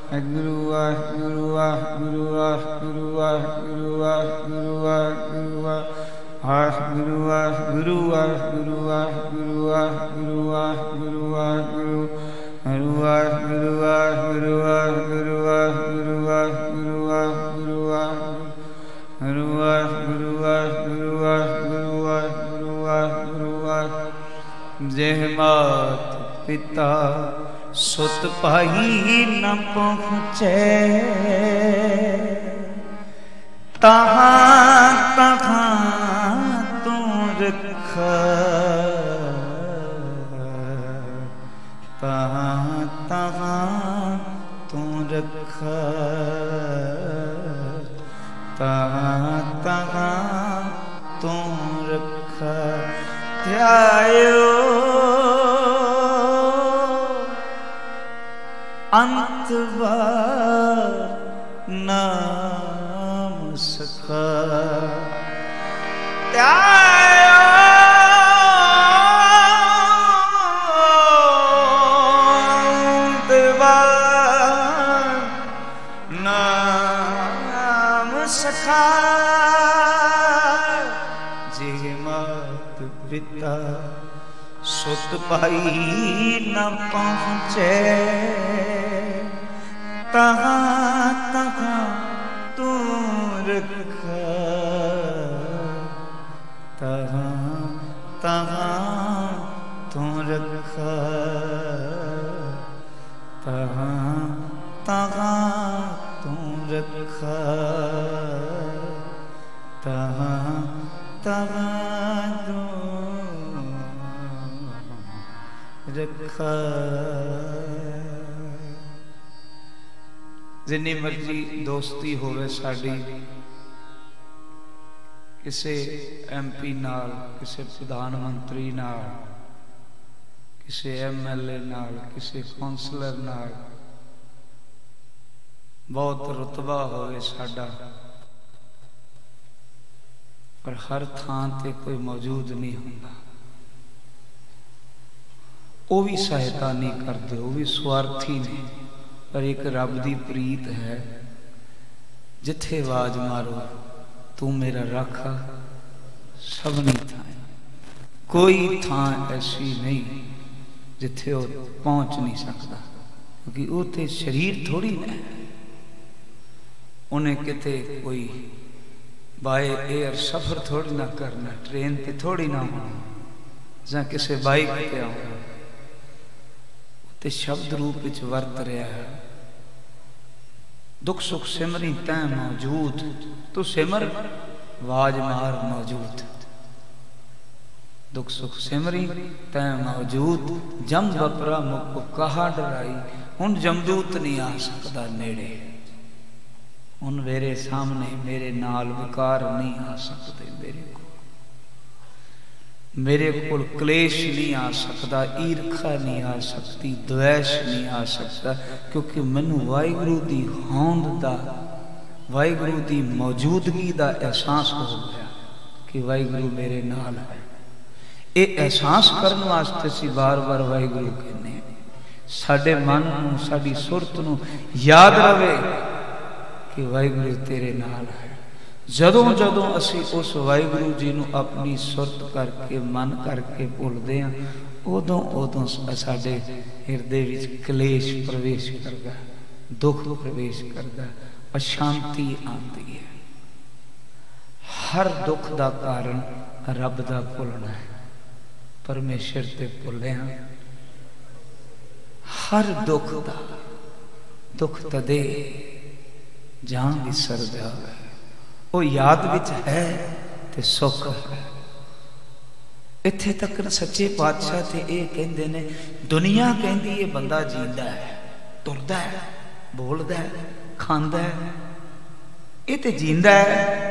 जय मात पिता। सुत पाई न पहुँचे। तहाँ तहा तू रख। तहाँ तहाँ तू रख। तहाँ तहा तू रख। ध्यायो अंतवार नाम सखा नाम सखा जे सुत पाई न पहुँचे तहाँ तहाँ तू रख तहाँ तहाँ तू रख तहाँ तहाँ रख ਜਿੰਨੀ ਮਰਜ਼ੀ ਦੋਸਤੀ ਹੋਵੇ ਸਾਡੀ, ਕਿਸੇ ਐਮਪੀ ਨਾਲ, ਕਿਸੇ ਪ੍ਰਧਾਨ ਮੰਤਰੀ ਨਾਲ, ਕਿਸੇ ਐਮਐਲਏ ਨਾਲ, ਕਿਸੇ ਕਾਉਂਸਲਰ ਨਾਲ, ਬਹੁਤ ਰਤਬਾ ਹੋਵੇ ਸਾਡਾ। ਪਰ ਹਰ ਥਾਂ ਤੇ ਕੋਈ ਮੌਜੂਦ ਨਹੀਂ ਹੁੰਦਾ। ਉਹ ਵੀ ਸਹਾਇਤਾ ਨਹੀਂ ਕਰਦੇ, ਉਹ ਵੀ ਸਵਾਰਥੀ ਨੇ। पर एक रब की प्रीत है। जिथे आवाज़ मारो, तू मेरा रख। सभी थाए। कोई थान ऐसी नहीं जिथे पहुँच नहीं सकता। क्योंकि वो तो शरीर थोड़ी ना उन्हें कितने कोई बाय एयर सफ़र थोड़ी ना करना, ट्रेन पर थोड़ी ना होना। ज बाइक पर आना ਤੇ ਸ਼ਬਦ ਰੂਪ ਵਿੱਚ ਵਰਤ ਰਿਹਾ ਹੈ। ਦੁੱਖ ਸੁਖ ਸਿਮਰੀ ਤੈ ਮੌਜੂਦ, ਤੂੰ ਸਿਮਰ ਆਵਾਜ਼ ਮਾਰ ਮੌਜੂਦ। ਦੁੱਖ ਸੁੱਖ ਸਿਮਰੀ ਤੈ ਮੌਜੂਦ, ਜਮ ਬਪਰਾ ਮੁਕ ਕਹਾ ਡਰਾਈ, ਹੁਣ ਜਮਦੂਤ ਨਹੀਂ ਆ ਸਕਦਾ ਨੇੜੇ। ਹੁਣ ਮੇਰੇ ਸਾਹਮਣੇ ਮੇਰੇ ਨਾਲ ਵਿਕਾਰ ਨਹੀਂ ਆ ਸਕਦੇ ਮੇਰੇ मेरे को क्लेश नहीं आ सकता, ईरखा नहीं आ सकती, द्वेष नहीं आ सकता, क्योंकि मैं वाहगुरु की होंद का वाहगुरु की मौजूदगी का एहसास हो गया कि वाहगुरु मेरे नाल है। ये एहसास करने वास्ते सी बार बार वाहगुरु कहने साढ़े मन साड़ी सुरत याद रहे कि वाहगुरु तेरे नाल है। ਜਦੋਂ ਜਦੋਂ ਅਸੀਂ ਉਸ ਵਾਹਿਗੁਰੂ ਜੀ ਨੂੰ ਆਪਣੀ ਸੁਰਤ ਕਰਕੇ ਮਨ ਕਰਕੇ ਭੁੱਲਦੇ ਹਾਂ ਉਦੋਂ ਉਦੋਂ ਸਾਡੇ ਹਿਰਦੇ ਵਿੱਚ ਕਲੇਸ਼ ਪ੍ਰਵੇਸ਼ ਕਰਦਾ ਦੁੱਖ ਪ੍ਰਵੇਸ਼ ਕਰਦਾ ਅਸ਼ਾਂਤੀ ਆਉਂਦੀ ਹੈ ਹਰ ਦੁੱਖ ਦਾ ਕਾਰਨ ਰੱਬ ਦਾ ਭੁੱਲਣਾ ਹੈ ਪਰਮੇਸ਼ਰ ਤੇ ਭੁੱਲਿਆ ਹਰ ਦੁੱਖ ਦਾ ਦੁੱਖ ਤਦੇ ਜਾਂ ਵਿਸਰ ਜਾਵੇ ਉਹ ਯਾਦ ਵਿੱਚ ਹੈ ਤੇ ਸੁੱਖ ਹੈ। ਇੱਥੇ ਤੱਕ ਸੱਚੇ ਪਾਤਸ਼ਾਹ ਤੇ ਇਹ ਕਹਿੰਦੇ ਨੇ, ਦੁਨੀਆ ਕਹਿੰਦੀ ਇਹ ਬੰਦਾ ਜੀਂਦਾ ਹੈ, ਤੁਰਦਾ ਹੈ, ਬੋਲਦਾ ਹੈ, ਖਾਂਦਾ ਹੈ। ਇਹ ਤੇ ਜੀਂਦਾ ਹੈ।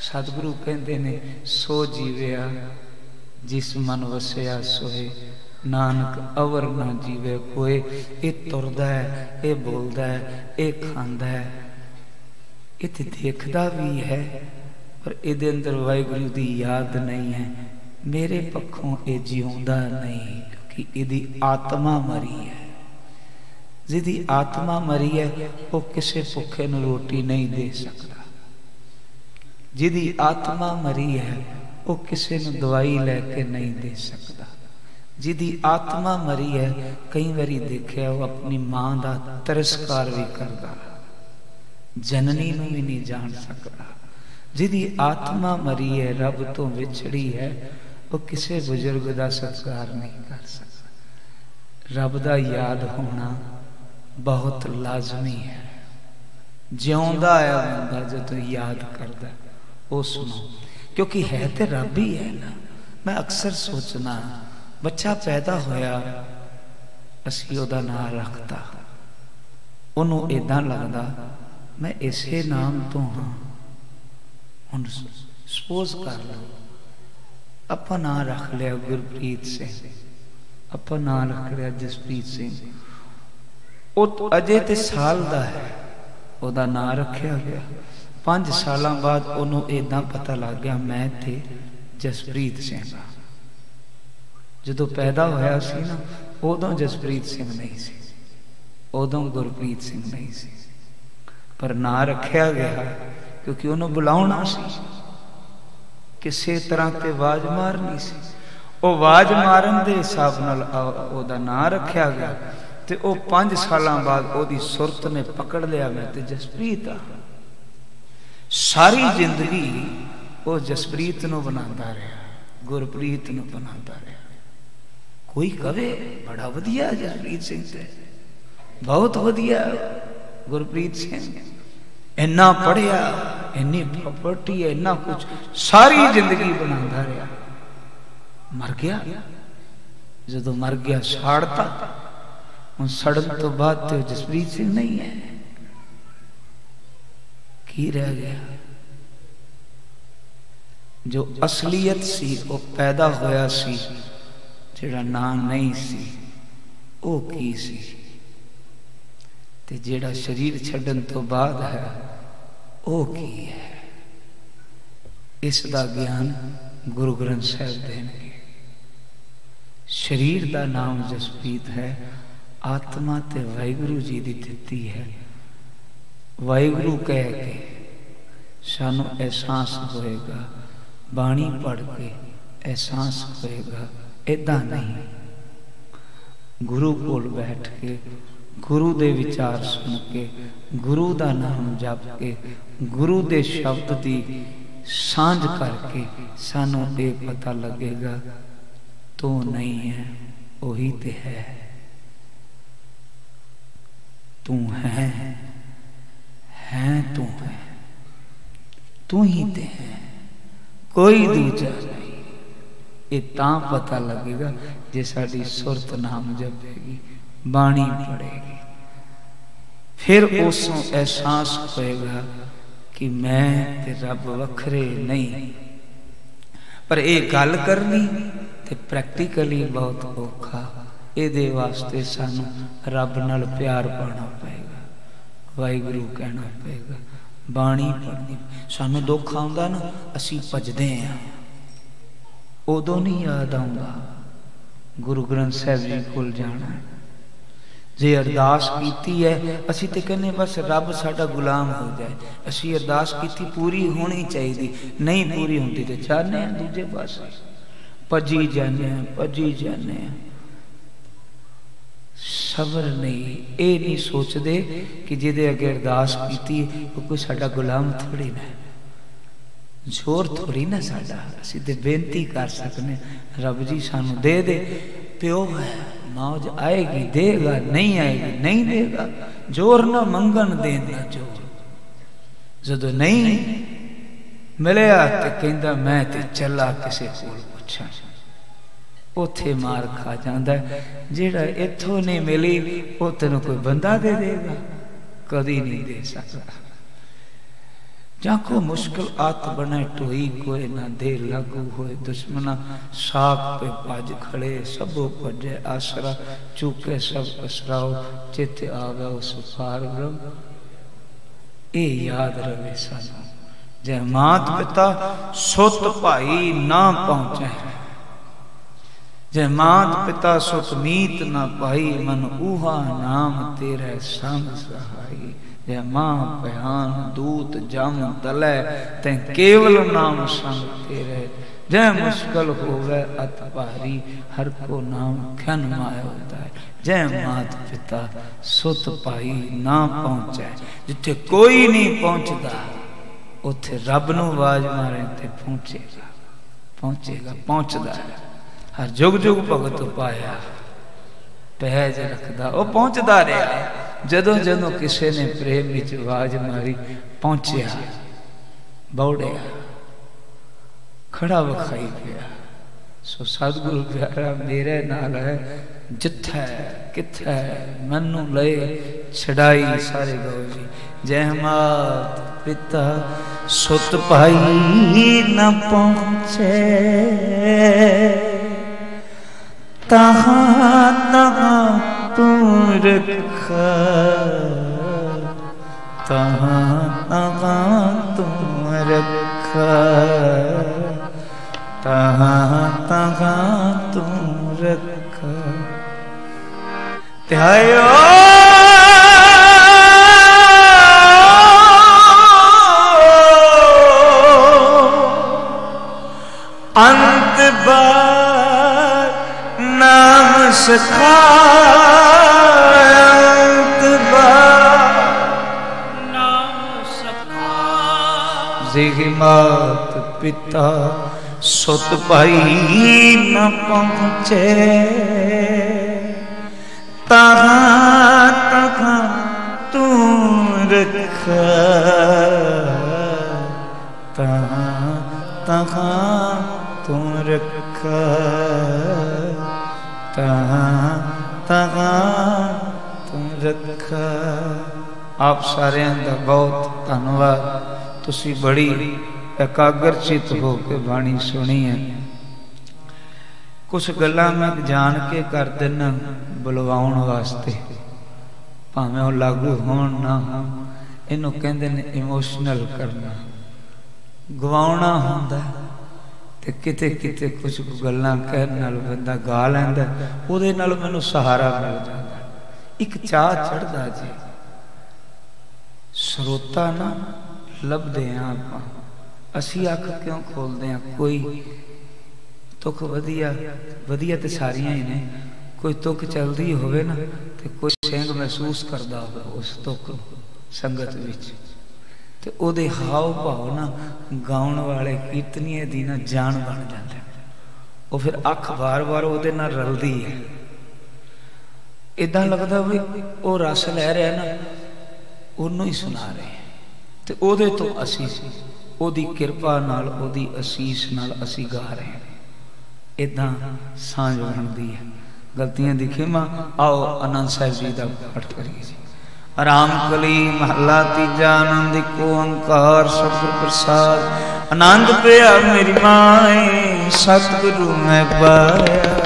ਸਤਿਗੁਰੂ ਕਹਿੰਦੇ ਨੇ, ਸੋ ਜੀਵਿਆ, ਜਿਸ ਮਨ ਵਸਿਆ ਸੋਏ ਨਾਨਕ ਅਵਰ ਨਾ ਜੀਵੇ ਕੋਏ ਇਹ ਤੁਰਦਾ ਹੈ, ਇਹ ਬੋਲਦਾ ਹੈ, ਇਹ ਖਾਂਦਾ ਹੈ। ਇਹ ਤੇ ਦੇਖਦਾ ਵੀ ਹੈ ਪਰ ਇਹਦੇ ਅੰਦਰ ਵਾਹਿਗੁਰੂ ਦੀ ਯਾਦ ਨਹੀਂ ਹੈ ਮੇਰੇ ਪੱਖੋਂ ਇਹ ਜਿਉਂਦਾ ਨਹੀਂ ਕਿਉਂਕਿ ਇਹਦੀ ਆਤਮਾ ਮਰੀ ਹੈ ਜਿਹਦੀ ਆਤਮਾ ਮਰੀ ਹੈ ਉਹ ਕਿਸੇ ਭੁੱਖੇ ਨੂੰ ਰੋਟੀ ਨਹੀਂ ਦੇ ਸਕਦਾ ਜਿਹਦੀ ਆਤਮਾ ਮਰੀ ਹੈ ਉਹ ਕਿਸੇ ਨੂੰ ਦਵਾਈ ਲੈ ਕੇ ਨਹੀਂ ਦੇ ਸਕਦਾ ਜਿਹਦੀ ਆਤਮਾ ਮਰੀ ਹੈ ਕਈ ਵਾਰੀ ਦੇਖਿਆ ਉਹ ਆਪਣੀ ਮਾਂ ਦਾ ਤਿਰਸਕਾਰ ਵੀ ਕਰਦਾ ਜਨਨੀ ਨੂੰ ਵੀ ਨਹੀਂ ਜਾਣ ਸਕਦਾ ਜਿਹਦੀ ਆਤਮਾ ਮਰੀ ਹੈ ਰੱਬ ਤੋਂ ਵਿਛੜੀ ਹੈ ਉਹ ਕਿਸੇ ਬਜ਼ੁਰਗ ਦਾ ਸਤਿਕਾਰ ਨਹੀਂ ਕਰ ਸਕਦਾ ਰੱਬ ਦਾ ਯਾਦ ਹੋਣਾ ਬਹੁਤ ਲਾਜ਼ਮੀ ਹੈ ਜਿਉਂਦਾ ਹੈ ਬੰਦਾ ਜਦੋਂ ਯਾਦ ਕਰਦਾ ਉਸ ਨੂੰ ਕਿਉਂਕਿ ਹੈ ਤੇ ਰੱਬ ਹੀ ਹੈ ਨਾ ਮੈਂ ਅਕਸਰ ਸੋਚਣਾ ਬੱਚਾ ਪੈਦਾ ਹੋਇਆ ਅਸੀਂ ਉਹਦਾ ਨਾਮ ਰੱਖਤਾ ਉਹਨੂੰ ਇਦਾਂ ਲੱਗਦਾ ਮੈਂ ਇਸੇ ਨਾਮ ਤੋਂ ਹਾਂ। ਹੁਣ ਸਪੋਜ਼ ਕਰ ਲਓ। ਆਪਾਂ ਨਾਂ ਰੱਖ ਲਿਆ ਗੁਰਪ੍ਰੀਤ ਸਿੰਘ। ਆਪਾਂ ਨਾਂ ਰੱਖ ਲਿਆ ਜਸਪ੍ਰੀਤ ਸਿੰਘ। ਉਹ ਅਜੇ ਤੇ ਸਾਲ ਦਾ ਹੈ। ਉਹਦਾ ਨਾਂ ਰੱਖਿਆ ਗਿਆ। 5 ਸਾਲਾਂ ਬਾਅਦ ਉਹਨੂੰ ਇਦਾਂ ਪਤਾ ਲੱਗ ਗਿਆ, ਮੈਂ ਤੇ ਜਸਪ੍ਰੀਤ ਸਿੰਘ ਆ ਜਦੋਂ ਪੈਦਾ ਹੋਇਆ ਸੀ ਨਾ, ਉਦੋਂ ਜਸਪ੍ਰੀਤ ਸਿੰਘ ਨਹੀਂ ਸੀ। ਉਦੋਂ ਗੁਰਪ੍ਰੀਤ ਸਿੰਘ ਨਹੀਂ ਸੀ। ਪਰ ਨਾਂ ਰੱਖਿਆ ਗਿਆ, ਕਿਉਂਕਿ ਉਹਨੂੰ ਬੁਲਾਉਣਾ ਸੀ। ਕਿਸੇ ਤਰ੍ਹਾਂ ਤੇ ਆਵਾਜ਼ ਮਾਰਨੀ ਸੀ। ਉਹ ਆਵਾਜ਼ ਮਾਰਨ ਦੇ ਹਿਸਾਬ ਨਾਲ ਉਹਦਾ ਨਾਂ ਰੱਖਿਆ ਗਿਆ ਤੇ ਉਹ 5 ਸਾਲਾਂ ਬਾਅਦ ਉਹਦੀ ਸੁਰਤ ਨੇ ਪਕੜ ਲਿਆ ਮੈਂ ਤੇ ਜਸਪ੍ਰੀਤ ਆ। ਸਾਰੀ ਜ਼ਿੰਦਗੀ ਉਹ ਜਸਪ੍ਰੀਤ ਨੂੰ ਬਣਾਉਂਦਾ ਰਿਹਾ, ਗੁਰਪ੍ਰੀਤ ਨੂੰ ਬਣਾਉਂਦਾ ਰਿਹਾ। ਕੋਈ ਕਵੇ, ਬੜਾ ਵਧੀਆ ਜਸਪ੍ਰੀਤ ਸਿੰਘ ਤੇ। ਬਹੁਤ ਵਧੀਆ ਗੁਰਪ੍ਰੀਤ ਸਿੰਘ। ਇੰਨਾ ਪੜਿਆ ਇੰਨੀ ਪ੍ਰਾਪਰਟੀ ਇੰਨਾ ਕੁਝ ਸਾਰੀ ਜ਼ਿੰਦਗੀ ਬਣਾਉਂਦਾ ਰਿਹਾ ਮਰ ਗਿਆ ਜਦੋਂ ਮਰ ਗਿਆ ਛਾੜਤਾ ਹੁਣ ਸੜਨ ਤੋਂ ਬਾਅਦ ਤੇ ਜਸਪ੍ਰੀਤ ਸਿੰਘ ਨਹੀਂ ਹੈ ਕੀ ਰਹਿ ਗਿਆ ਜੋ ਅਸਲੀਅਤ ਸੀ ਉਹ ਪੈਦਾ ਹੋਇਆ ਸੀ ਜਿਹੜਾ ਨਾਂ ਨਹੀਂ ਸੀ ਉਹ ਕੀ ਸੀ ਤੇ ਜਿਹੜਾ ਸਰੀਰ ਛੱਡਣ ਤੋਂ ਬਾਅਦ ਹੈ ਉਹ ਕੀ ਹੈ ਇਸ ਦਾ ਗਿਆਨ ਗੁਰੂ ਗ੍ਰੰਥ ਸਾਹਿਬ ਦੇਣਗੇ ਸਰੀਰ ਦਾ ਨਾਮ ਜਸਪੀਤ ਹੈ ਆਤਮਾ ਤੇ ਵਾਹਿਗੁਰੂ ਜੀ ਦੀ ਦਿੱਤੀ ਹੈ ਵਾਹਿਗੁਰੂ ਕਹਿ ਕੇ ਸਾਨੂੰ ਅਹਿਸਾਸ ਹੋਏਗਾ ਬਾਣੀ ਪੜ ਕੇ ਅਹਿਸਾਸ ਹੋਏਗਾ ਇਦਾਂ ਨਹੀਂ ਗੁਰੂ ਕੋਲ ਬੈਠ ਕੇ ਗੁਰੂ ਦੇ ਵਿਚਾਰ ਸੁਣ ਕੇ ਗੁਰੂ ਦਾ ਨਾਮ ਜਪ ਕੇ ਗੁਰੂ ਦੇ ਸ਼ਬਦ ਦੀ ਸਾਂਝ ਕਰਕੇ ਸਾਨੂੰ ਇਹ ਪਤਾ ਲੱਗੇਗਾ ਤੂੰ ਨਹੀਂ ਹੈ ਉਹੀ ਤੇ ਹੈ ਤੂੰ ਹੈ ਹੈ ਤੂੰ ਹੈ ਤੂੰ ਹੀ ਤੇ ਹੈ ਕੋਈ ਦੂਜਾ ਨਹੀਂ ਇਹ ਤਾਂ ਪਤਾ ਲੱਗੇਗਾ ਜੇ ਸਾਡੀ ਸੁਰਤ ਨਾਮ ਜਪੇਗੀ ਬਾਣੀ ਪੜੇਗੀ ਫਿਰ ਉਸ ਨੂੰ ਅਹਿਸਾਸ ਹੋਏਗਾ ਕਿ ਮੈਂ ਤੇ ਰੱਬ ਵੱਖਰੇ ਨਹੀਂ। ਪਰ ਇਹ ਗੱਲ ਕਰਨੀ ਤੇ ਪ੍ਰੈਕਟੀਕਲੀ ਬਹੁਤ ਔਖਾ। ਇਹਦੇ ਵਾਸਤੇ ਸਾਨੂੰ ਰੱਬ ਨਾਲ ਪਿਆਰ ਪਾਣਾ ਪਏਗਾ। ਵਾਹਿਗੁਰੂ ਕਹਿਣਾ ਪਏਗਾ, ਬਾਣੀ ਪੜਨੀ ਸਾਨੂੰ ਦੁੱਖ ਆਉਂਦਾ ਨਾ, ਅਸੀਂ ਭਜਦੇ ਆਂ ਉਦੋਂ ਨਹੀਂ ਯਾਦ ਆਉਂਦਾ। ਗੁਰੂ ਗ੍ਰੰਥ ਸਾਹਿਬ ਜੀ ਕੋਲ ਜਾਣਾ ਜੇ ਅਰਦਾਸ ਕੀਤੀ ਹੈ, ਅਸੀਂ ਤੇ ਕਹਿੰਨੇ ਬਸ ਰੱਬ ਸਾਡਾ ਗੁਲਾਮ ਹੋ ਜਾਏ। ਅਸੀਂ ਅਰਦਾਸ ਕੀਤੀ, ਪੂਰੀ ਹੋਣੀ ਚਾਹੀਦੀ। ਨਹੀਂ ਪੂਰੀ ਹੁੰਦੀ ਤੇ ਚਾਹਨੇ ਆ ਦੂਜੇ ਪਾਸੇ। ਭਜੀ ਜਾਂਦੇ ਆ ਭਜੀ ਜਾਂਦੇ ਆ ਸਬਰ ਨਹੀਂ, ਇਹ ਨਹੀਂ ਸੋਚਦੇ ਕਿ ਜਿਹਦੇ ਅੱਗੇ ਅਰਦਾਸ ਕੀਤੀ ਉਹ ਕੋਈ ਸਾਡਾ ਗੁਲਾਮ ਥੋੜੀ ਨਾ ਜ਼ੋਰ ਥੋੜੀ ਨਾ ਸਾਡਾ। ਅਸੀਂ ਤੇ ਬੇਨਤੀ ਕਰ ਸਕਨੇ ਰੱਬ ਜੀ ਸਾਨੂੰ ਦੇ ਦੇ, ਪਿਓ ਹੈ। ਮੌਜ ਆਏਗੀ, ਦੇਗਾ, ਨਹੀਂ ਆਏਗੀ, ਨਹੀਂ ਦੇਗਾ, ਜ਼ੋਰ ਨਾ ਮੰਗਣ ਦੇਣ ਨਾ ਜ਼ੋਰ। ਜਦੋਂ ਨਹੀਂ ਮਿਲਿਆ ਤੇ ਕਹਿੰਦਾ, ਮੈਂ ਤੇ ਚੱਲਾ ਕਿਸੇ ਕੋਲ ਪੁੱਛਾਂ। ਉਥੇ ਮਾਰ ਖਾ ਜਾਂਦਾ ਜਿਹੜਾ ਇੱਥੋਂ ਨਹੀਂ ਮਿਲੀ, ਉਹ ਤੈਨੂੰ ਕੋਈ ਬੰਦਾ ਦੇ ਦੇਗਾ? ਕਦੀ ਨਹੀਂ ਦੇ ਸਕਦਾ। जाको मुश्किल आत बने टोई, कोई ना दे लागू होए। दुश्मना साग पे बाज खड़े, सब पजे आसरा चूके सब असराओ चित आवे उस पार ब्रह्म ए याद रहे सानू जय मात पिता सुत भाई ना पहुँचे। जय मात पिता सुत मीत ना पाई, मन ऊहा नाम तेरे संग सहाई। माँ भयान दूत, जम तले ते केवल नाम संग तेरे जय मुश्किल होवे, अत भारी, हर को नाम खन माय होता है। जय मात पिता, सुत पाई ना पहुँचे जिथे कोई नहीं पहुँचता उथे रब नु आवाज़ मारे ते पहुंचेगा पहुंचेगा, पहुंचदा है। हर जुग जुग भगत पाया पहज रखदा, ओ पहुंचदा रहा। ਜਦੋਂ ਜਦੋਂ ਕਿਸੇ ਨੇ ਪ੍ਰੇਮ ਵਿੱਚ ਆਵਾਜ਼ ਮਾਰੀ ਪਹੁੰਚਿਆ ਬੌੜਿਆ ਖੜਾ ਵਿਖਾਈ ਪਿਆ ਸੋ ਸਤਿਗੁਰੂ ਪਿਆਰਾ ਮੇਰੇ ਨਾਲ ਹੈ ਜਿੱਥੈ ਕਿੱਥੈ ਮੈਨੂੰ ਲਏ ਛਡਾਈ ਸਾਰੇ ਗਓ ਜੀ ਜੈ ਮਾਤ ਪਿਤਾ ਸੁਤ ਭਾਈ ਨ ਪਹੁੰਚੇ ਤਹਾਂ ਤਹਾਂ तू रख तहाँ तहाँ तू रखा तहाँ तहाँ तू रखा त्यायो अंत बार नाम सखा जिग मात पिता सुत भाई न पहुँचे। तहा तहा तू रख। तहा तू रख। तू रख। आप सारे का बहुत धन्यवाद। ਤੁਸੀਂ ਬੜੀ ਇਕਾਗਰ ਚਿਤ ਹੋ ਕੇ ਬਾਣੀ ਸੁਣੀ ਹੈ। ਕੁਝ ਗੱਲਾਂ ਮੈਂ ਜਾਣ ਕੇ ਕਰ ਦਿੰਨਾ ਬੁਲਵਾਉਣ ਵਾਸਤੇ। ਭਾਵੇਂ ਉਹ ਲਾਗੂ ਹੋਣ ਨਾ, ਇਹਨੂੰ ਕਹਿੰਦੇ ਨੇ ਇਮੋਸ਼ਨਲ ਕਰਨਾ। ਗਵਾਉਣਾ ਹੁੰਦਾ ਤੇ ਕਿਤੇ ਕਿਤੇ ਕੁਝ ਗੱਲਾਂ ਕਹਿਣ ਨਾਲ ਬੰਦਾ ਗਾ ਲੈਂਦਾ ਉਹਦੇ ਨਾਲ ਮੈਨੂੰ ਸਹਾਰਾ ਮਿਲ ਜਾਂਦਾ ਇੱਕ ਚਾਹ ਚੜਦਾ ਜੀ। ਸਰੋਤਾ ਨਾ ਲੱਭਦੇ ਆ ਆਪਾਂ। ਅਸੀਂ ਅੱਖ ਕਿਉਂ ਖੋਲਦੇ ਆ ਕੋਈ ਤੁਕ ਵਧੀਆ ਵਧੀਆ ਤੇ ਸਾਰੀਆਂ ਹੀ ਨੇ। ਕੋਈ ਤੁਕ ਚਲਦੀ ਹੋਵੇ ਨਾ ਤੇ ਕੋਈ ਸਿੰਘ ਮਹਿਸੂਸ ਕਰਦਾ ਹੋਵੇ ਉਸ ਤੁਕ ਸੰਗਤ ਵਿੱਚ। ਤੇ ਉਹਦੇ ਹਾਵ ਭਾਵ ਨਾ ਗਾਉਣ ਵਾਲੇ ਕੀਰਤਨੀਏ ਦੀ ਨਾ ਜਾਨ ਬਣ ਜਾਂਦੇ। ਉਹ ਫਿਰ ਅੱਖ ਵਾਰ-ਵਾਰ ਉਹਦੇ ਨਾਲ ਰਲਦੀ ਹੈ। ਇਦਾਂ ਲੱਗਦਾ ਵੀ ਉਹ ਰਸ ਲੈ ਰਿਹਾ ਨਾ, ਉਹਨੂੰ ਹੀ ਸੁਣਾ ਰਹੇ। ਤੇ ਉਹਦੇ ਤੋਂ ਅਸੀਂ ਉਹਦੀ ਕਿਰਪਾ ਨਾਲ ਉਹਦੀ ਅਸੀਸ ਨਾਲ ਅਸੀਂ ਗਾ ਰਹੇ ਹਾਂ ਇਦਾਂ ਸਾਂਝ ਬਣਦੀ ਹੈ ਗਲਤੀਆਂ ਦੀ ਖਿਮਾ ਆਓ ਆਨੰਦ ਸਾਹਿਬ ਜੀ ਦਾ ਪਾਠ ਕਰੀਏ ਜੀ ਆਰਾਮ ਕਲੀ ਮਹੱਲਾ ਤੀਜਾ ਆਨੰਦ ਕੋ ਓੰਕਾਰ ਸਤਿਗੁਰ ਪ੍ਰਸਾਦ ਆਨੰਦ ਪਿਆ ਮੇਰੀ ਮਾਏ ਸਤਿਗੁਰੂ ਮੈਂ ਪਾਇਆ ਪਾਇਆ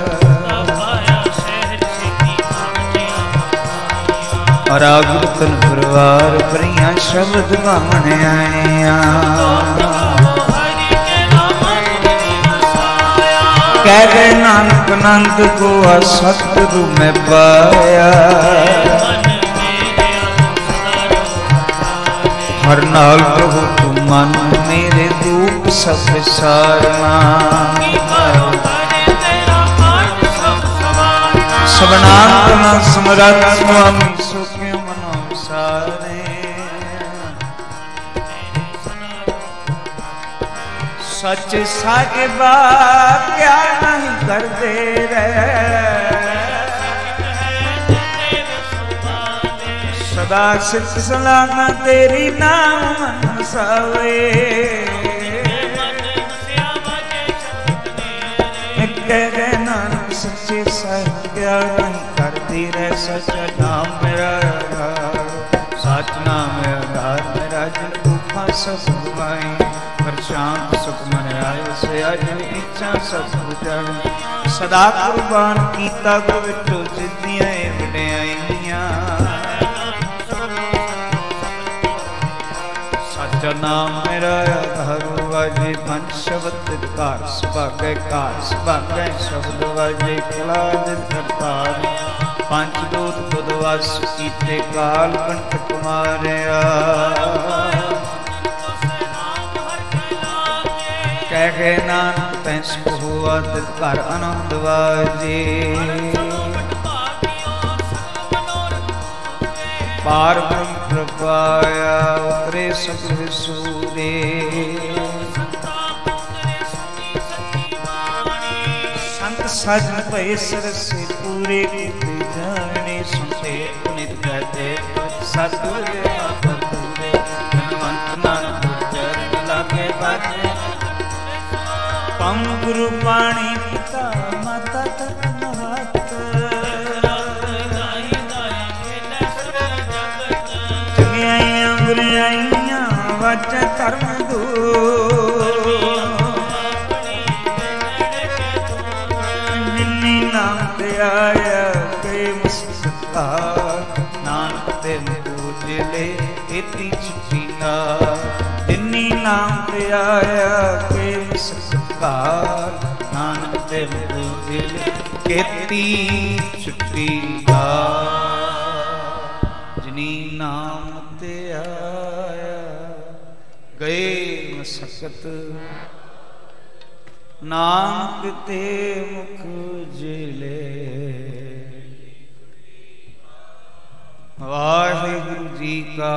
और आगुरतन परिवार परिया शब्द गावण आया। कह गए नानक नंद को सतगुरु में पाया। हर नाल प्रभु तू मन मेरे रूप सब सारना सवनात्मा समरथ स्वामी सच साहिबा प्यार नहीं कर दे रहे? सदा सिख सलाना तेरी नाम सावे कह नाम सच्चे साहिब क्या नहीं करती रहे? सच नाम सब पाए पर शांत सुख मन आए से अजन इच्छा सब बुझाए। सदा कुर्बान कीता को विटो जिद्दियाँ विड़ाइयाँ सचा नाम मेरा आधारू वाजे पंच शब्द कार, सुभागे कार, सुभागे शब्द वाजे कलाद करतार पंच दूत बुधवास कीते काल कंठ कुमारिया कहे नानक, तैस भुवत कर आनंद बाजे। पार ब्रह्म कृपाया उतरे सब सूरे। संत साजन भय सरस पूरे जाने सुनते पुनित कहते सतगुरु अंकुर पाणी केती छुट्टी जनी नाम ते आया। गए मसकत नाम ते मुख ज़िले। वाहिगुरु जी का